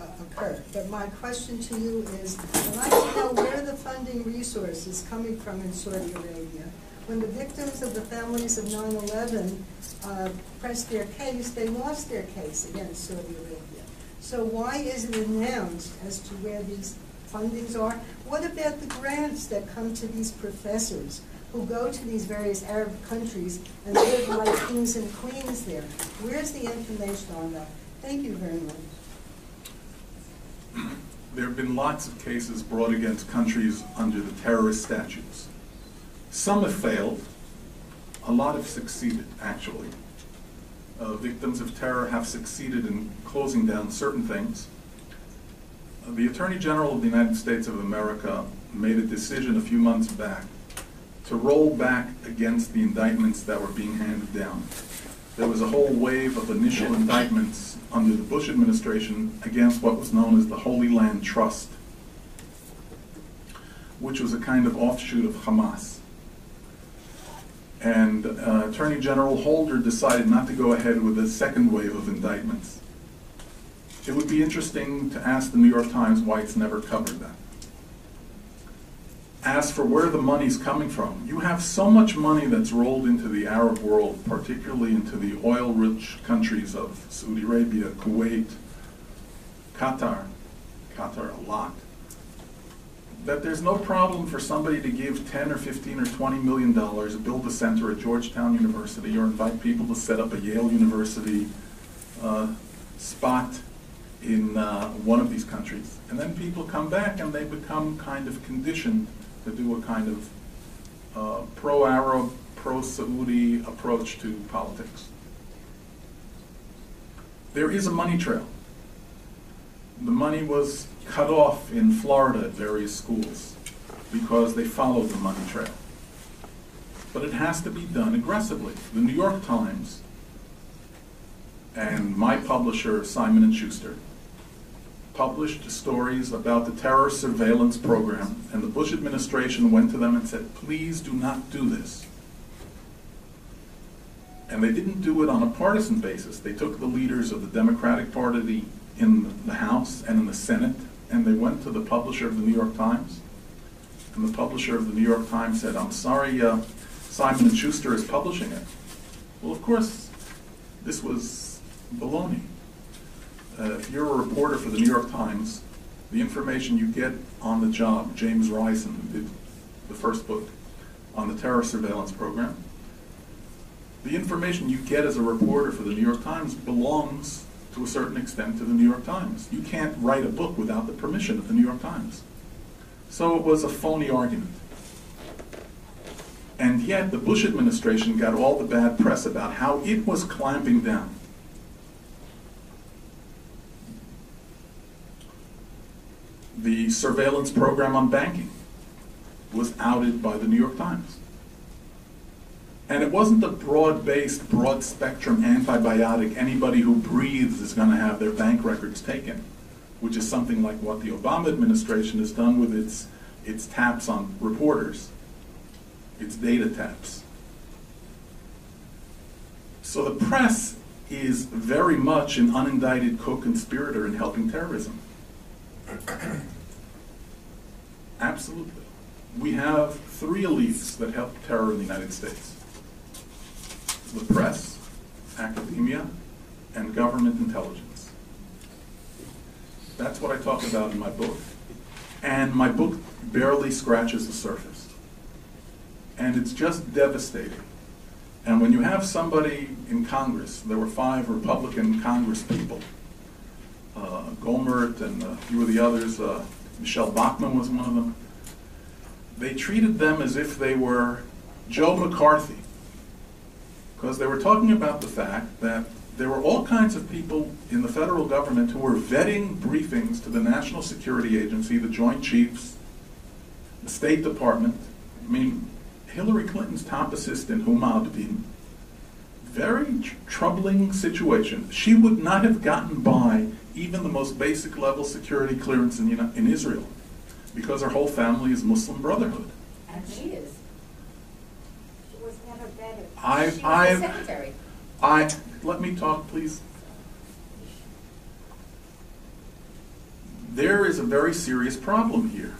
uh, occur. But my question to you is, I'd like to know where the funding resources coming from in Saudi Arabia. When the victims of the families of 9/11 uh, pressed their case, they lost their case against Saudi Arabia. So why isn't it announced as to where these fundings are? What about the grants that come to these professors who go to these various Arab countries and live like kings and queens there? Where's the information on that? Thank you very much. There have been lots of cases brought against countries under the terrorist statutes. Some have failed, a lot have succeeded, actually. Uh, victims of terror have succeeded in closing down certain things. Uh, the Attorney General of the United States of America made a decision a few months back to roll back against the indictments that were being handed down. There was a whole wave of initial indictments under the Bush administration against what was known as the Holy Land Trust, which was a kind of offshoot of Hamas. And uh, Attorney General Holder decided not to go ahead with a second wave of indictments. It would be interesting to ask the New York Times why it's never covered that. As for where the money's coming from, you have so much money that's rolled into the Arab world, particularly into the oil-rich countries of Saudi Arabia, Kuwait, Qatar, Qatar a lot, that there's no problem for somebody to give 10 or 15 or 20 million dollars, build a center at Georgetown University, or invite people to set up a Yale University uh, spot in uh, one of these countries. And then people come back and they become kind of conditioned to do a kind of uh, pro-Arab, pro-Saudi approach to politics. There is a money trail. The money was cut off in Florida at various schools because they followed the money trail. But it has to be done aggressively. The New York Times and my publisher, Simon Schuster, published stories about the terror surveillance program, and the Bush administration went to them and said, please do not do this. And they didn't do it on a partisan basis. They took the leaders of the Democratic Party in the House and in the Senate, and they went to the publisher of the New York Times. And the publisher of the New York Times said, I'm sorry, uh, Simon Schuster is publishing it. Well, of course, this was baloney. Uh, if you're a reporter for the New York Times, the information you get on the job, James Risen, did the first book on the terror surveillance program, the information you get as a reporter for the New York Times belongs to a certain extent to the New York Times. You can't write a book without the permission of the New York Times. So it was a phony argument. And yet the Bush administration got all the bad press about how it was clamping down. The surveillance program on banking was outed by the New York Times. And it wasn't a broad-based, broad-spectrum antibiotic, anybody who breathes is going to have their bank records taken, which is something like what the Obama administration has done with its, its taps on reporters, its data taps. So the press is very much an unindicted co-conspirator in helping terrorism. Absolutely. We have three elites that help terror in the United States. The press, academia, and government intelligence. That's what I talk about in my book. And my book barely scratches the surface. And it's just devastating. And when you have somebody in Congress, there were five Republican Congress people, uh, Gohmert and a few of the others, uh, Michelle Bachmann was one of them. They treated them as if they were Joe McCarthy, because they were talking about the fact that there were all kinds of people in the federal government who were vetting briefings to the National Security Agency, the Joint Chiefs, the State Department. I mean, Hillary Clinton's top assistant, Huma Abedin, very tr- troubling situation. She would not have gotten by even the most basic level security clearance in, in Israel because her whole family is Muslim Brotherhood. And she is. She was never vetted. I, She I, secretary. I, let me talk, please. There is a very serious problem here.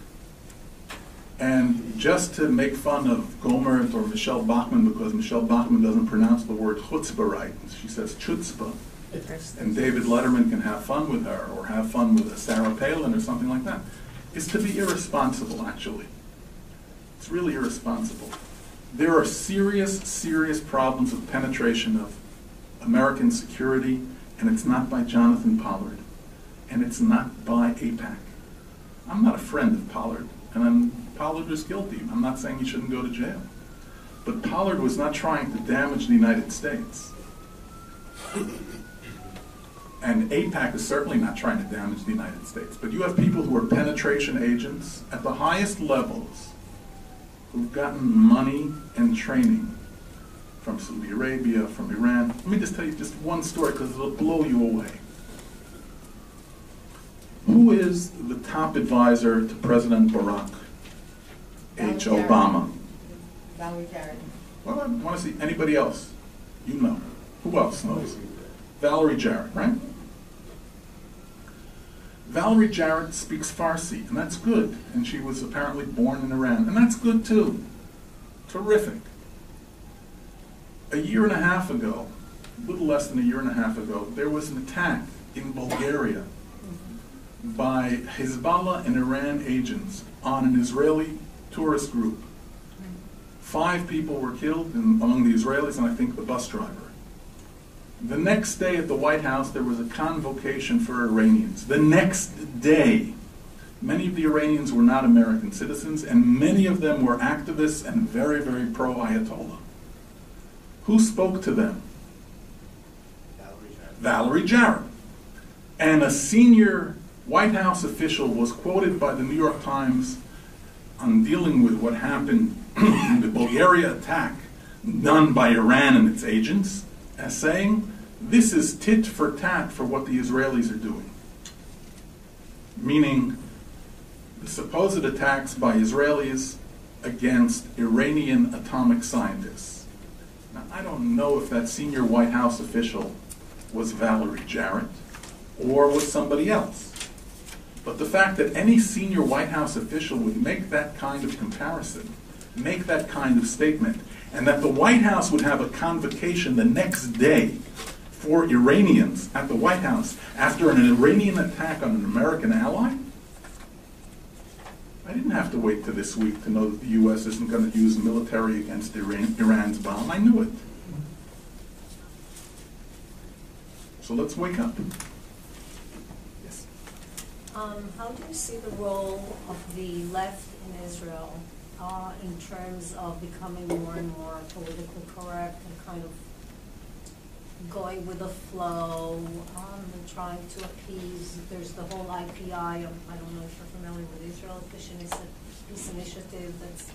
And just to make fun of Gohmert or Michelle Bachmann, because Michelle Bachmann doesn't pronounce the word chutzpah right, she says chutzpah. And David Letterman can have fun with her, or have fun with Sarah Palin, or something like that, is to be irresponsible, actually. It's really irresponsible. There are serious, serious problems of penetration of American security, and it's not by Jonathan Pollard, and it's not by AIPAC. I'm not a friend of Pollard, and I'm, Pollard is guilty. I'm not saying he shouldn't go to jail. But Pollard was not trying to damage the United States. And AIPAC is certainly not trying to damage the United States. But you have people who are penetration agents at the highest levels who've gotten money and training from Saudi Arabia, from Iran. Let me just tell you just one story because it'll blow you away. Who is the top advisor to President Barack H. Valerie Obama? Valerie Jarrett. Well, I want to see anybody else. You know. Who else knows? Valerie Jarrett, right? Valerie Jarrett speaks Farsi, and that's good. And she was apparently born in Iran, and that's good too. Terrific. A year and a half ago, a little less than a year and a half ago, there was an attack in Bulgaria by Hezbollah and Iran agents on an Israeli tourist group. Five people were killed in, among the Israelis, and I think the bus driver. The next day at the White House, there was a convocation for Iranians. The next day, many of the Iranians were not American citizens, and many of them were activists and very, very pro Ayatollah. Who spoke to them? Valerie Jarrett. And a senior White House official was quoted by the New York Times on dealing with what happened in the Bulgaria attack done by Iran and its agents as saying, this is tit for tat for what the Israelis are doing. Meaning, the supposed attacks by Israelis against Iranian atomic scientists. Now, I don't know if that senior White House official was Valerie Jarrett or was somebody else. But the fact that any senior White House official would make that kind of comparison, make that kind of statement, and that the White House would have a convocation the next day for Iranians at the White House after an Iranian attack on an American ally? I didn't have to wait to this week to know that the U.S. isn't going to use military against Iran, Iran's bomb. I knew it. So let's wake up. Um, how do you see the role of the left in Israel uh, in terms of becoming more and more politically correct and kind of going with the flow um, and trying to appease? There's the whole IPI. um, I don't know if you're familiar with Israel Peace Initiative. That's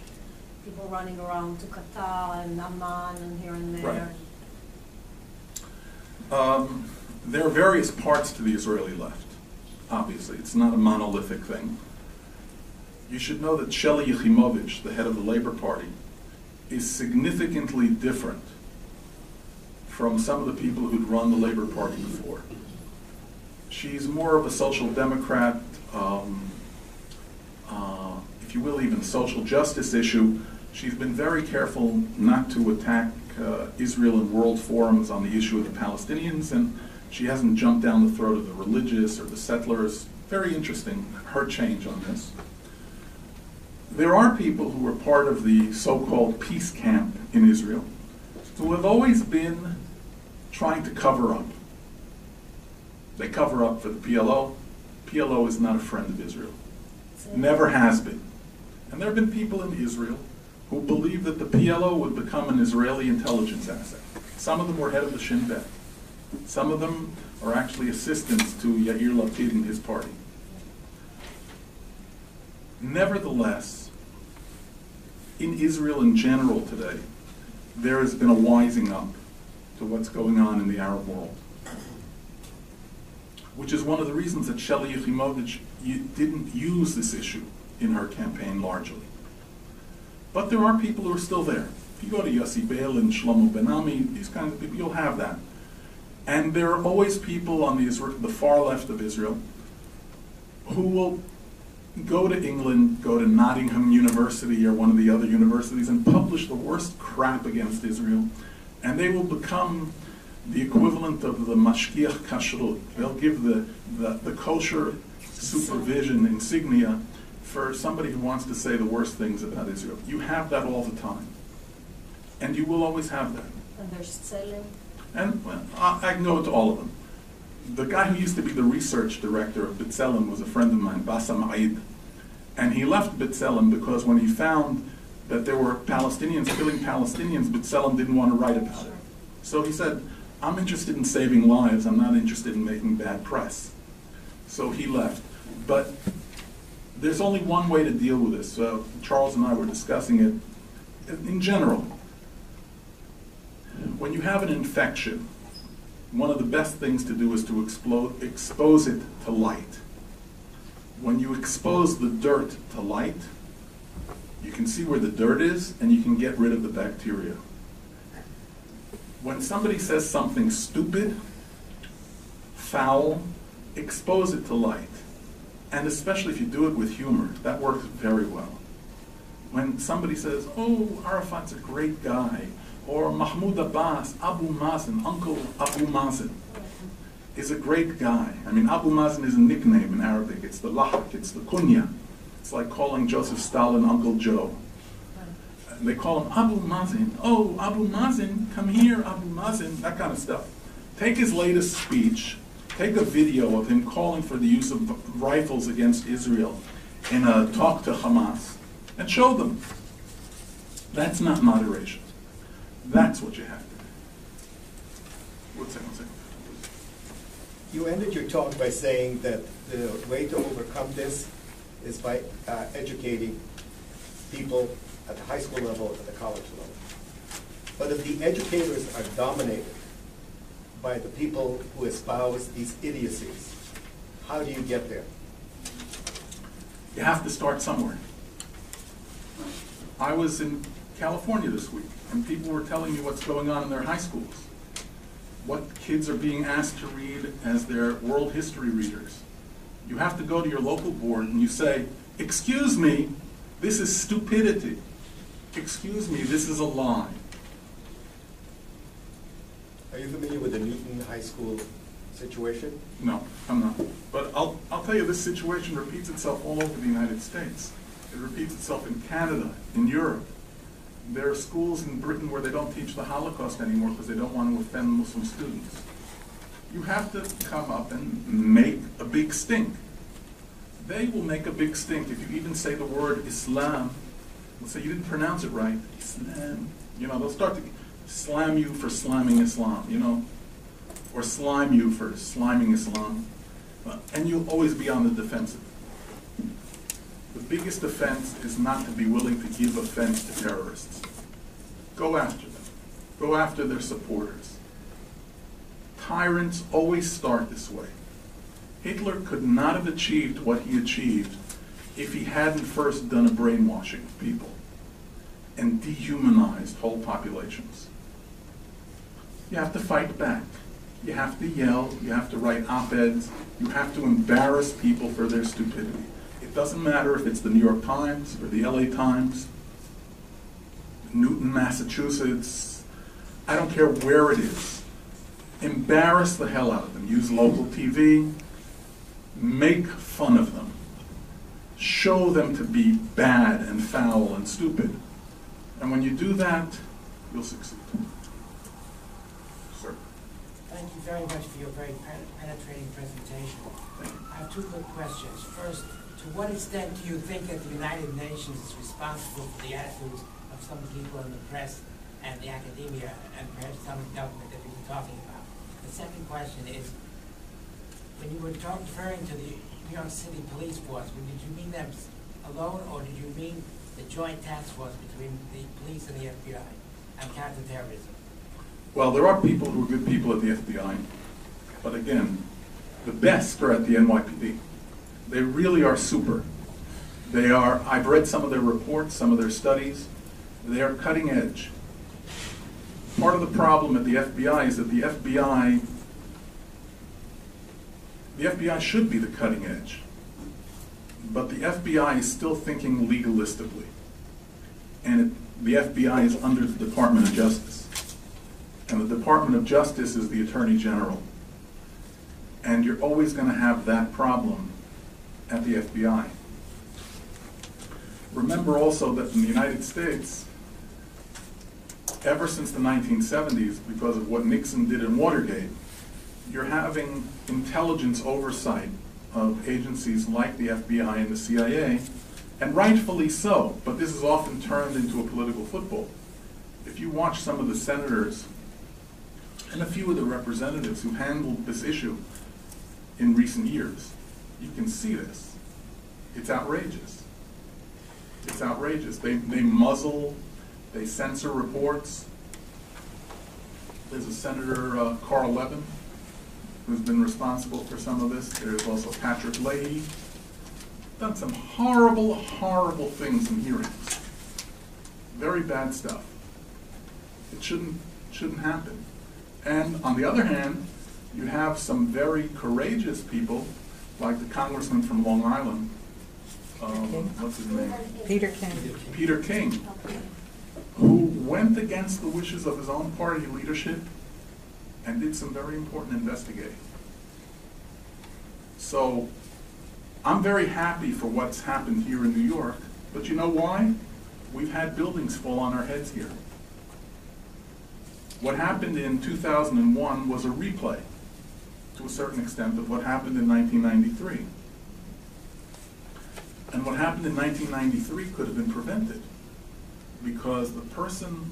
people running around to Qatar and Amman and here and there. Right. Um, there are various parts to the Israeli left, obviously. It's not a monolithic thing. You should know that Shelly Yachimovich, the head of the Labor Party, is significantly different from some of the people who'd run the Labor Party before. She's more of a social democrat, um, uh, if you will, even social justice issue. She's been very careful not to attack uh, Israel in world forums on the issue of the Palestinians, and she hasn't jumped down the throat of the religious or the settlers. Very interesting, her change on this. There are people who are part of the so called peace camp in Israel who have always been trying to cover up. They cover up for the PLO. PLO is not a friend of Israel. Never has been. And there have been people in Israel who believe that the PLO would become an Israeli intelligence asset. Some of them were head of the Shin Bet. Some of them are actually assistants to Yair Lapid and his party. Nevertheless, in Israel in general today, there has been a wising up to what's going on in the Arab world. Which is one of the reasons that Shelly Yachimovich didn't use this issue in her campaign largely. But there are people who are still there. If you go to Yossi Beilin and Shlomo Ben-Ami, these kinds of people, you'll have that. And there are always people on the, the far left of Israel who will go to England, go to Nottingham University or one of the other universities and publish the worst crap against Israel, and they will become the equivalent of the mashgiach kashrut. They'll give the, the, the kosher supervision insignia for somebody who wants to say the worst things about Israel. You have that all the time. And you will always have that. And they're selling. And well, I, into all of them. The guy who used to be the research director of B'Tselem was a friend of mine, Bassem Eid. And he left B'Tselem because when he found that there were Palestinians killing Palestinians, B'Tselem didn't want to write about it. So he said, I'm interested in saving lives, I'm not interested in making bad press. So he left. But there's only one way to deal with this. Uh, Charles and I were discussing it. In general, when you have an infection, one of the best things to do is to explode, expose it to light. When you expose the dirt to light, you can see where the dirt is and you can get rid of the bacteria. When somebody says something stupid, foul, expose it to light. And especially if you do it with humor, that works very well. When somebody says, oh, Arafat's a great guy, or Mahmoud Abbas, Abu Mazen, Uncle Abu Mazen, is a great guy. I mean, Abu Mazen is a nickname in Arabic. It's the lahak, it's the kunya. It's like calling Joseph Stalin Uncle Joe. They call him Abu Mazen. Oh, Abu Mazen, come here, Abu Mazen, that kind of stuff. Take his latest speech, take a video of him calling for the use of rifles against Israel in a talk to Hamas, and show them. That's not moderation. That's what you have to do. One second, one second. You ended your talk by saying that the way to overcome this is by uh, educating people at the high school level, at the college level. But if the educators are dominated by the people who espouse these idiocies, how do you get there? You have to start somewhere. I was in California this week, and people were telling me what's going on in their high schools. What kids are being asked to read as their world history readers. You have to go to your local board and you say, excuse me, this is stupidity. Excuse me, this is a lie. Are you familiar with the Newton High School situation? No, I'm not. But I'll, I'll tell you, this situation repeats itself all over the United States. It repeats itself in Canada, in Europe. There are schools in Britain where they don't teach the Holocaust anymore because they don't want to offend Muslim students. You have to come up and make a big stink. They will make a big stink if you even say the word Islam. They'll say you didn't pronounce it right. Islam. You know, they'll start to slam you for slamming Islam, you know, or slime you for sliming Islam. And you'll always be on the defensive. The biggest offense is not to be willing to give offense to terrorists. Go after them. Go after their supporters. Tyrants always start this way. Hitler could not have achieved what he achieved if he hadn't first done a brainwashing of people and dehumanized whole populations. You have to fight back. You have to yell. You have to write op-eds. You have to embarrass people for their stupidity. It doesn't matter if it's the New York Times or the LA Times, Newton, Massachusetts. I don't care where it is. Embarrass the hell out of them. Use local TV. Make fun of them. Show them to be bad and foul and stupid. And when you do that, you'll succeed. Sir. Thank you very much for your very penetrating presentation. I have two quick questions. First, to what extent do you think that the United Nations is responsible for the attitudes of some people in the press and the academia and perhaps some government that we've been talking about? The second question is, when you were referring to the New York City Police Force, did you mean them alone or did you mean the joint task force between the police and the FBI and counterterrorism? Well, there are people who are good people at the FBI, but again, the best are at the NYPD. They really are super. They are, I've read some of their reports, some of their studies. They are cutting edge. Part of the problem at the FBI is that the FBI, the FBI should be the cutting edge. But the FBI is still thinking legalistically. And it, the FBI is under the Department of Justice. And the Department of Justice is the Attorney General. And you're always going to have that problem at the FBI. Remember also that in the United States, ever since the 1970s, because of what Nixon did in Watergate, you're having intelligence oversight of agencies like the FBI and the CIA, and rightfully so, but this is often turned into a political football. If you watch some of the senators and a few of the representatives who handled this issue in recent years, you can see this. It's outrageous. It's outrageous. They, they muzzle, they censor reports. There's a Senator, uh, Carl Levin, who's been responsible for some of this. There's also Patrick Leahy. Done some horrible, horrible things in hearings. Very bad stuff. It shouldn't, shouldn't happen. And on the other hand, you have some very courageous people like the congressman from Long Island, um, what's his name? Peter King. Peter King, who went against the wishes of his own party leadership and did some very important investigating. So I'm very happy for what's happened here in New York, but you know why? We've had buildings fall on our heads here. What happened in 2001 was a replay, to a certain extent, of what happened in 1993. And what happened in 1993 could have been prevented because the person,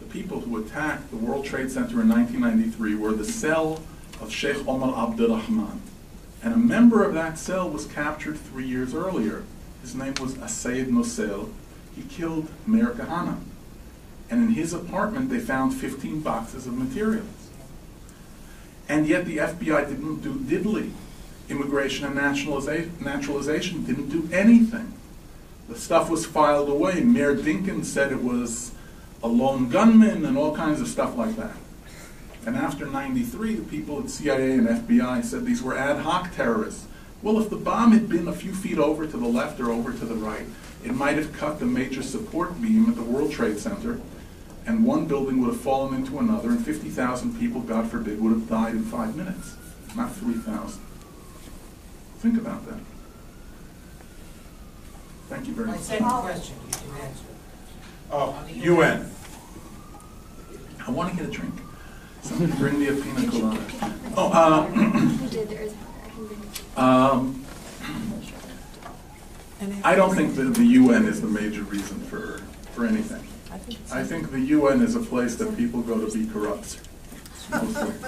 the people who attacked the World Trade Center in 1993 were the cell of Sheikh Omar Abdurrahman. And a member of that cell was captured three years earlier. His name was El Sayyid Nosair. He killed Meir Kahane. And in his apartment, they found 15 boxes of materials. And yet the FBI didn't do diddly. Immigration and naturaliza- naturalization didn't do anything. The stuff was filed away. Mayor Dinkins said it was a lone gunman and all kinds of stuff like that. And after 93, the people at CIA and FBI said these were ad hoc terrorists. Well, if the bomb had been a few feet over to the left or over to the right, it might have cut the major support beam at the World Trade Center, and one building would have fallen into another, and 50,000 people, God forbid, would have died in five minutes, not 3,000. Think about that. Thank you very My much. second question, you can answer. Oh, UN. I want to get a drink. Somebody bring me a pina colada. Oh, uh, You did, there is, I can bring it. um, I don't think that the UN is the major reason for, for anything. I think the UN is a place that people go to be corrupt, mostly.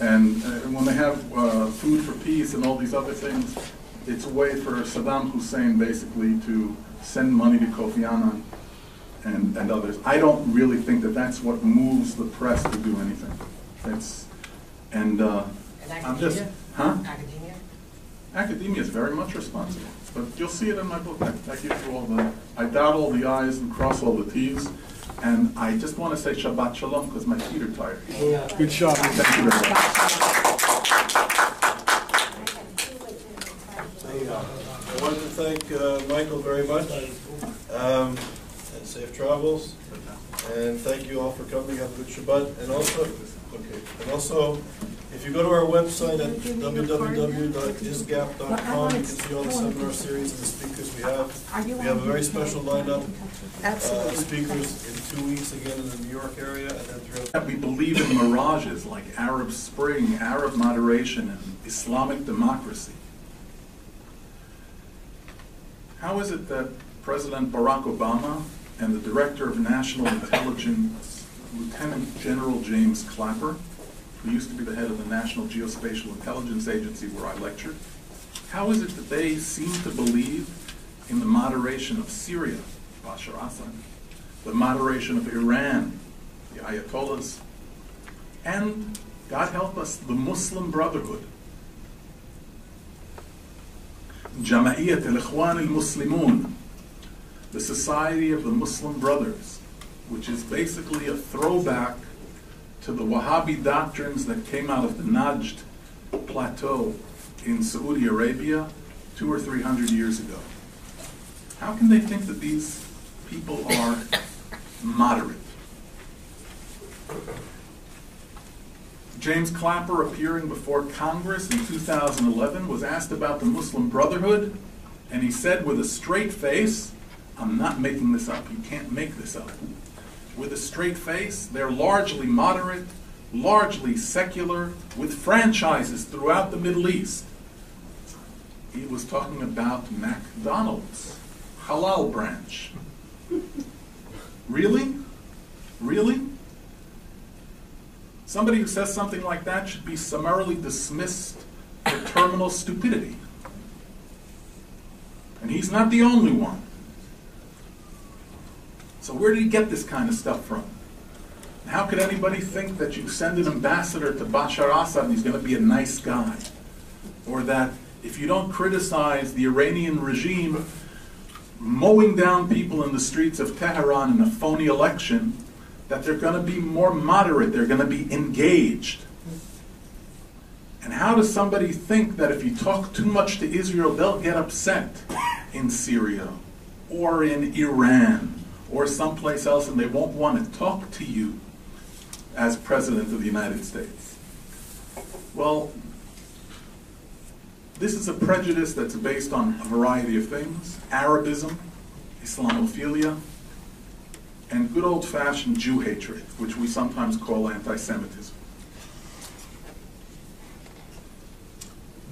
And uh, when they have uh, food for peace and all these other things, it's a way for Saddam Hussein basically to send money to Kofi Annan and, and others. I don't really think that that's what moves the press to do anything. It's, and uh, And I'm just, academia? huh? Academia? Academia is very much responsible, but you'll see it in my book. I, I give you all the, I dot all the i's and cross all the t's, and I just want to say Shabbat Shalom because my feet are tired. Yeah. Good shot. Thank you very much. I wanted to thank uh, Michael very much, um, and safe travels, and thank you all for coming, have a good Shabbat, and also, okay, and also, if you go to our website at www.isgap.com, you can see all the seminar series and the speakers we have. We have a very special lineup, uh, speakers in two weeks again in the New York area, and then throughout we believe in mirages like Arab Spring, Arab moderation, and Islamic democracy. How is it that President Barack Obama and the Director of National Intelligence, Lieutenant General James Clapper, who used to be the head of the National Geospatial Intelligence Agency where I lectured, how is it that they seem to believe in the moderation of Syria, Bashar Assad, the moderation of Iran, the Ayatollahs, and, God help us, the Muslim Brotherhood, Jama'iyat al-Ikhwan al-Muslimun, the Society of the Muslim Brothers, which is basically a throwback to the Wahhabi doctrines that came out of the Najd plateau in Saudi Arabia two or three hundred years ago. How can they think that these people are moderate? James Clapper, appearing before Congress in 2011, was asked about the Muslim Brotherhood, and he said with a straight face, I'm not making this up, you can't make this up. With a straight face, they're largely moderate, largely secular, with franchises throughout the Middle East. He was talking about McDonald's, halal branch. Really? Really? Somebody who says something like that should be summarily dismissed for terminal stupidity. And he's not the only one. So where did he get this kind of stuff from? How could anybody think that you send an ambassador to Bashar Assad and he's going to be a nice guy? Or that if you don't criticize the Iranian regime mowing down people in the streets of Tehran in a phony election, that they're going to be more moderate, they're going to be engaged. And how does somebody think that if you talk too much to Israel, they'll get upset in Syria or in Iran or someplace else and they won't want to talk to you as President of the United States? Well, this is a prejudice that's based on a variety of things Arabism, Islamophilia, and good old fashioned Jew hatred, which we sometimes call anti Semitism.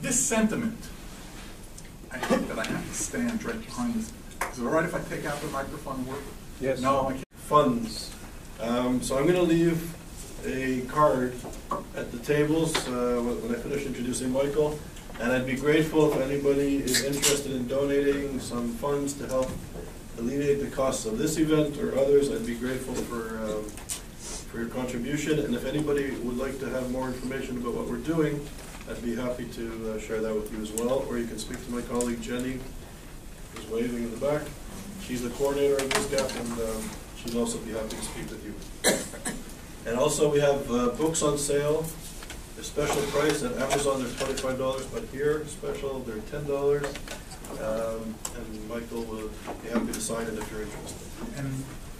This sentiment, I think that I have to stand right behind this. Is it all right if I take out the microphone and work? Yes. No, I can't. Funds. Um, so I'm going to leave a card at the tables uh, when when I finish introducing Michael. And I'd be grateful if anybody is interested in donating some funds to help alleviate the costs of this event or others. I'd be grateful for, um, for your contribution. And if anybody would like to have more information about what we're doing, I'd be happy to uh, share that with you as well. Or you can speak to my colleague Jenny, who's waving in the back. She's the coordinator of ISGAP, and um, she'd also be happy to speak with you. And also, we have uh, books on sale. They're special price at Amazon. They're twenty-five dollars, but here special they're ten dollars. Um, and Michael will be happy to sign it if you're interested. In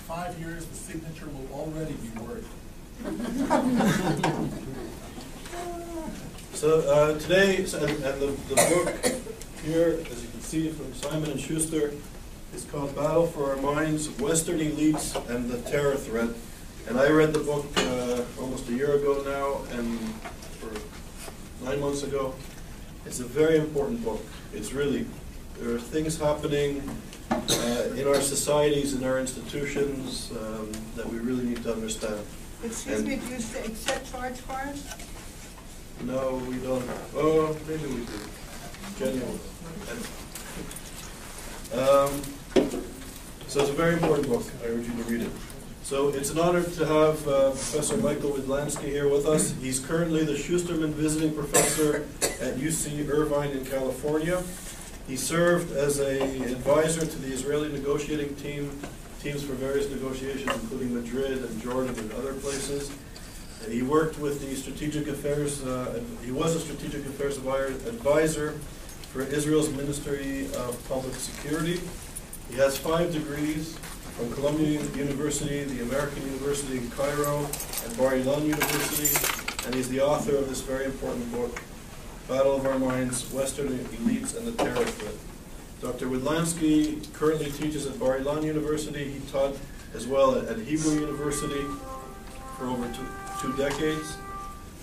five years, the signature will already be worth. So uh, today, so- and, and the, the book here, as you can see from Simon and Schuster, is called Battle for Our Minds: Western Elites and the Terror Threat. And I read the book uh, almost a year ago now, and for nine months ago. It's a very important book. It's really there are things happening uh, in our societies, in our institutions, um, that we really need to understand. Excuse me, do you accept charge cards? No, we don't. Oh, maybe we do. Will. Um, So it's a very important book. I urge you to read it. So it's an honor to have uh, Professor Michael Widlanski here with us. He's currently the Schusterman Visiting Professor at UC Irvine in California. He served as a advisor to the Israeli negotiating team, teams for various negotiations, including Madrid and Jordan and other places. And He worked with the Strategic Affairs, uh, he was a Strategic Affairs advisor for Israel's Ministry of Public Security. He has five degrees from Columbia University, the American University in Cairo, and Bar Ilan University, and he's the author of this very important book, Battle of Our Minds, Western Elites and the Terror Threat. Dr. Widlanski currently teaches at Bar Ilan University. He taught as well at Hebrew University for over two, two decades.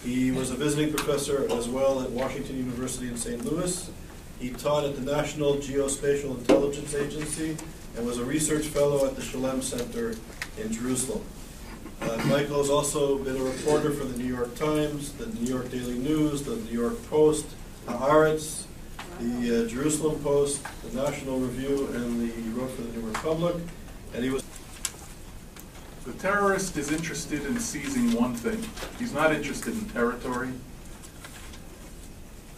He was a visiting professor as well at Washington University in St. Louis. He taught at the National Geospatial Intelligence Agency and was a research fellow at the Shalem Center in Jerusalem. Uh, Michael has also been a reporter for the New York Times, the New York Daily News, the New York Post, Haaretz, the uh, Jerusalem Post, the National Review, and the, he wrote for the New Republic. And he was The terrorist is interested in seizing one thing. He's not interested in territory.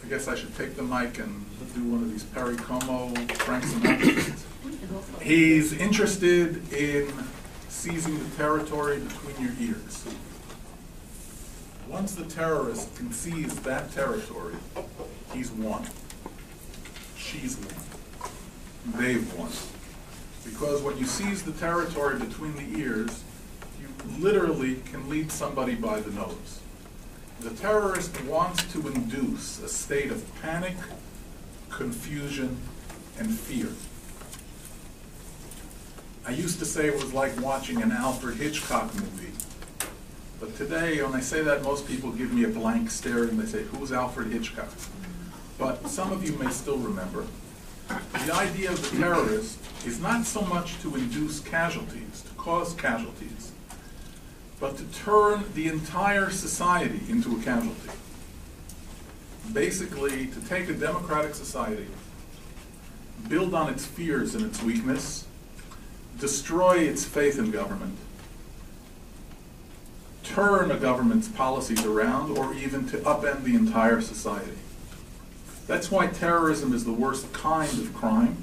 I guess I should take the mic and do one of these Perry Como, Frank Sinatra. things. He's interested in seizing the territory between your ears. Once the terrorist can seize that territory, he's won. She's won. They've won. Because when you seize the territory between the ears, you literally can lead somebody by the nose. The terrorist wants to induce a state of panic, confusion, and fear. I used to say it was like watching an Alfred Hitchcock movie. But today, when I say that, most people give me a blank stare and they say, Who's Alfred Hitchcock? But some of you may still remember. The idea of the terrorist is not so much to induce casualties, to cause casualties, but to turn the entire society into a casualty. Basically, to take a democratic society, build on its fears and its weakness, destroy its faith in government, turn a government's policies around, or even to upend the entire society. That's why terrorism is the worst kind of crime.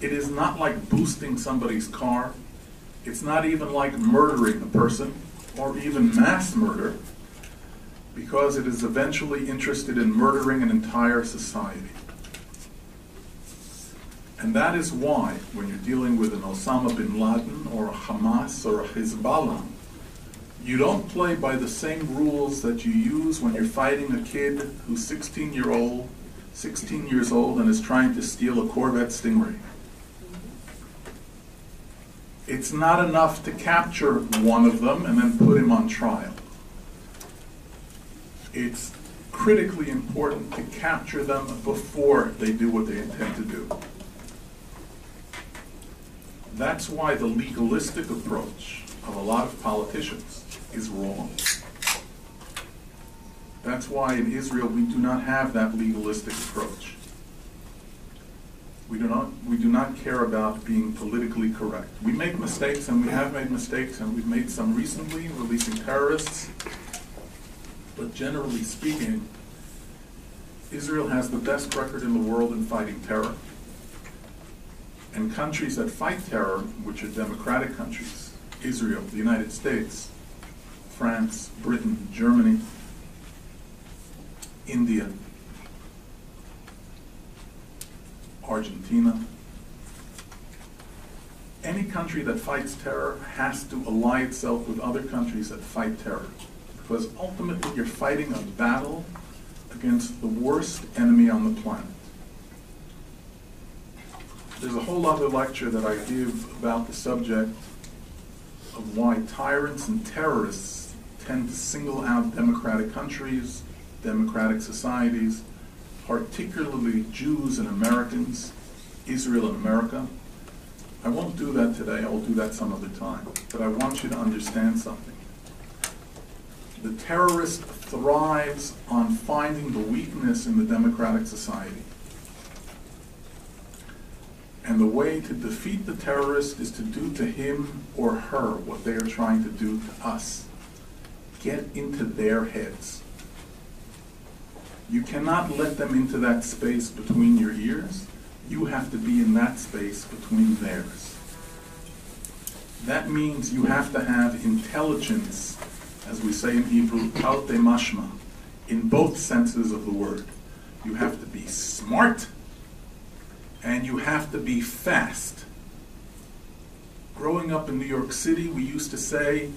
It is not like boosting somebody's car. It's not even like murdering a person or even mass murder. because it is eventually interested in murdering an entire society. And that is why, when you're dealing with an Osama bin Laden or a Hamas or a Hezbollah, you don't play by the same rules that you use when you're fighting a kid who's 16 year old, 16 years old and is trying to steal a Corvette Stingray. It's not enough to capture one of them and then put him on trial. It's critically important to capture them before they do what they intend to do. That's why the legalistic approach of a lot of politicians is wrong. That's why in Israel we do not have that legalistic approach. We do not, we do not care about being politically correct. We make mistakes, and we have made mistakes, and we've made some recently, releasing terrorists. But generally speaking, Israel has the best record in the world in fighting terror. And countries that fight terror, which are democratic countries, Israel, the United States, France, Britain, Germany, India, Argentina. Any country that fights terror has to ally itself with other countries that fight terror. Because ultimately you're fighting a battle against the worst enemy on the planet. There's a whole other lecture that I give about the subject of why tyrants and terrorists tend to single out democratic countries, democratic societies, particularly Jews and Americans, Israel and America. I won't do that today, I'll do that some other time. But I want you to understand something. The terrorist thrives on finding the weakness in the democratic society. And the way to defeat the terrorist is to do to him or her what they are trying to do to us. Get into their heads. You cannot let them into that space between your ears. You have to be in that space between theirs. That means you have to have intelligence, as we say in Hebrew, kalte mashma, in both senses of the word. You have to be smart and you have to be fast. Growing up in New York City, we used to say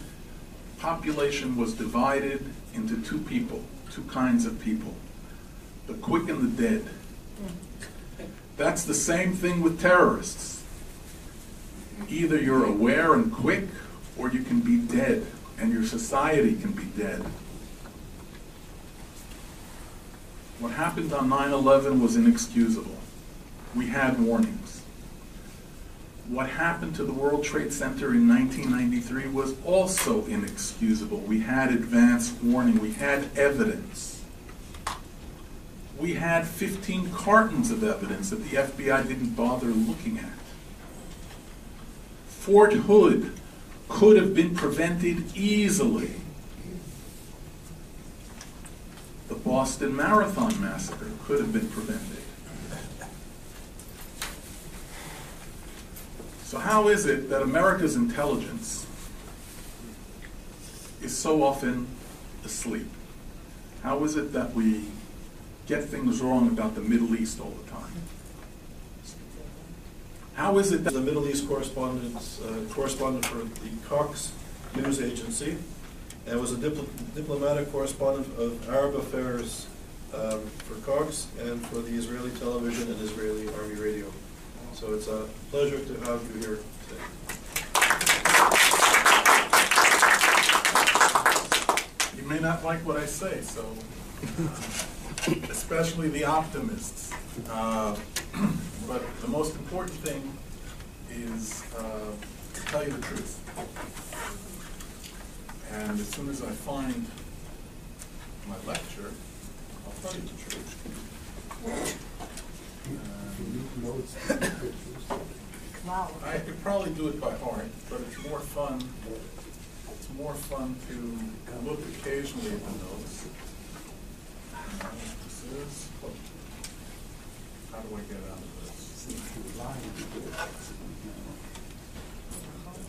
population was divided into two people, two kinds of people the quick and the dead. That's the same thing with terrorists. Either you're aware and quick, or you can be dead, and your society can be dead. What happened on 9 11 was inexcusable. We had warnings. What happened to the World Trade Center in 1993 was also inexcusable. We had advance warning, we had evidence. We had 15 cartons of evidence that the FBI didn't bother looking at. Fort Hood could have been prevented easily. The Boston Marathon massacre could have been prevented. So, how is it that America's intelligence is so often asleep? How is it that we get things wrong about the Middle East all the time? How is it that The Middle East correspondent, uh, correspondent for the Cox News Agency, and was a dipl- diplomatic correspondent of Arab affairs um, for Cox and for the Israeli television and Israeli Army radio. So it's a pleasure to have you here today. you may not like what I say, so, especially the optimists. Uh, But the most important thing is uh, to tell you the truth. And as soon as I find my lecture, I'll tell you the truth. Wow. I could probably do it by heart, but it's more fun, it's more fun to look occasionally at the notes. This is, how do I get out of this?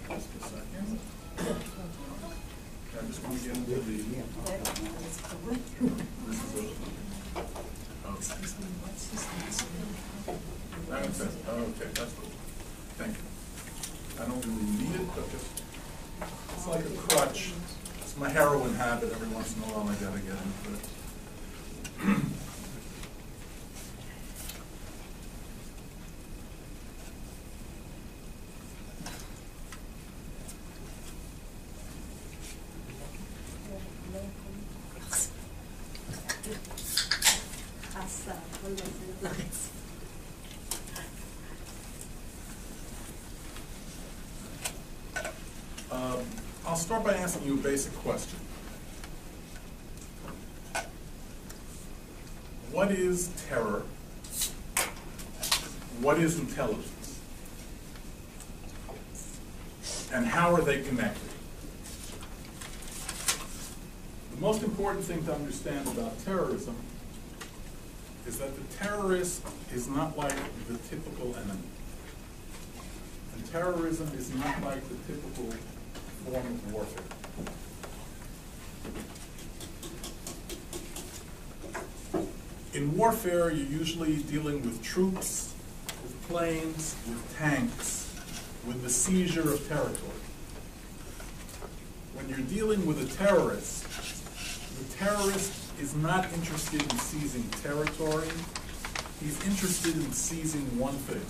Just a second. Okay. I just want to get into the, this Okay, oh, okay, that's cool. Thank you. I don't really need it, but just, it's like a crutch. It's my heroin habit. Every once in a while, I gotta get into it. Hasta, volvemos. Um, I'll start by asking you a basic question. What is terror? What is intelligence? And how are they connected? The most important thing to understand about terrorism is that the terrorist is not like the typical enemy. And terrorism is not like the typical form of warfare. In warfare, you're usually dealing with troops, with planes, with tanks, with the seizure of territory. When you're dealing with a terrorist, the terrorist is not interested in seizing territory. He's interested in seizing one thing,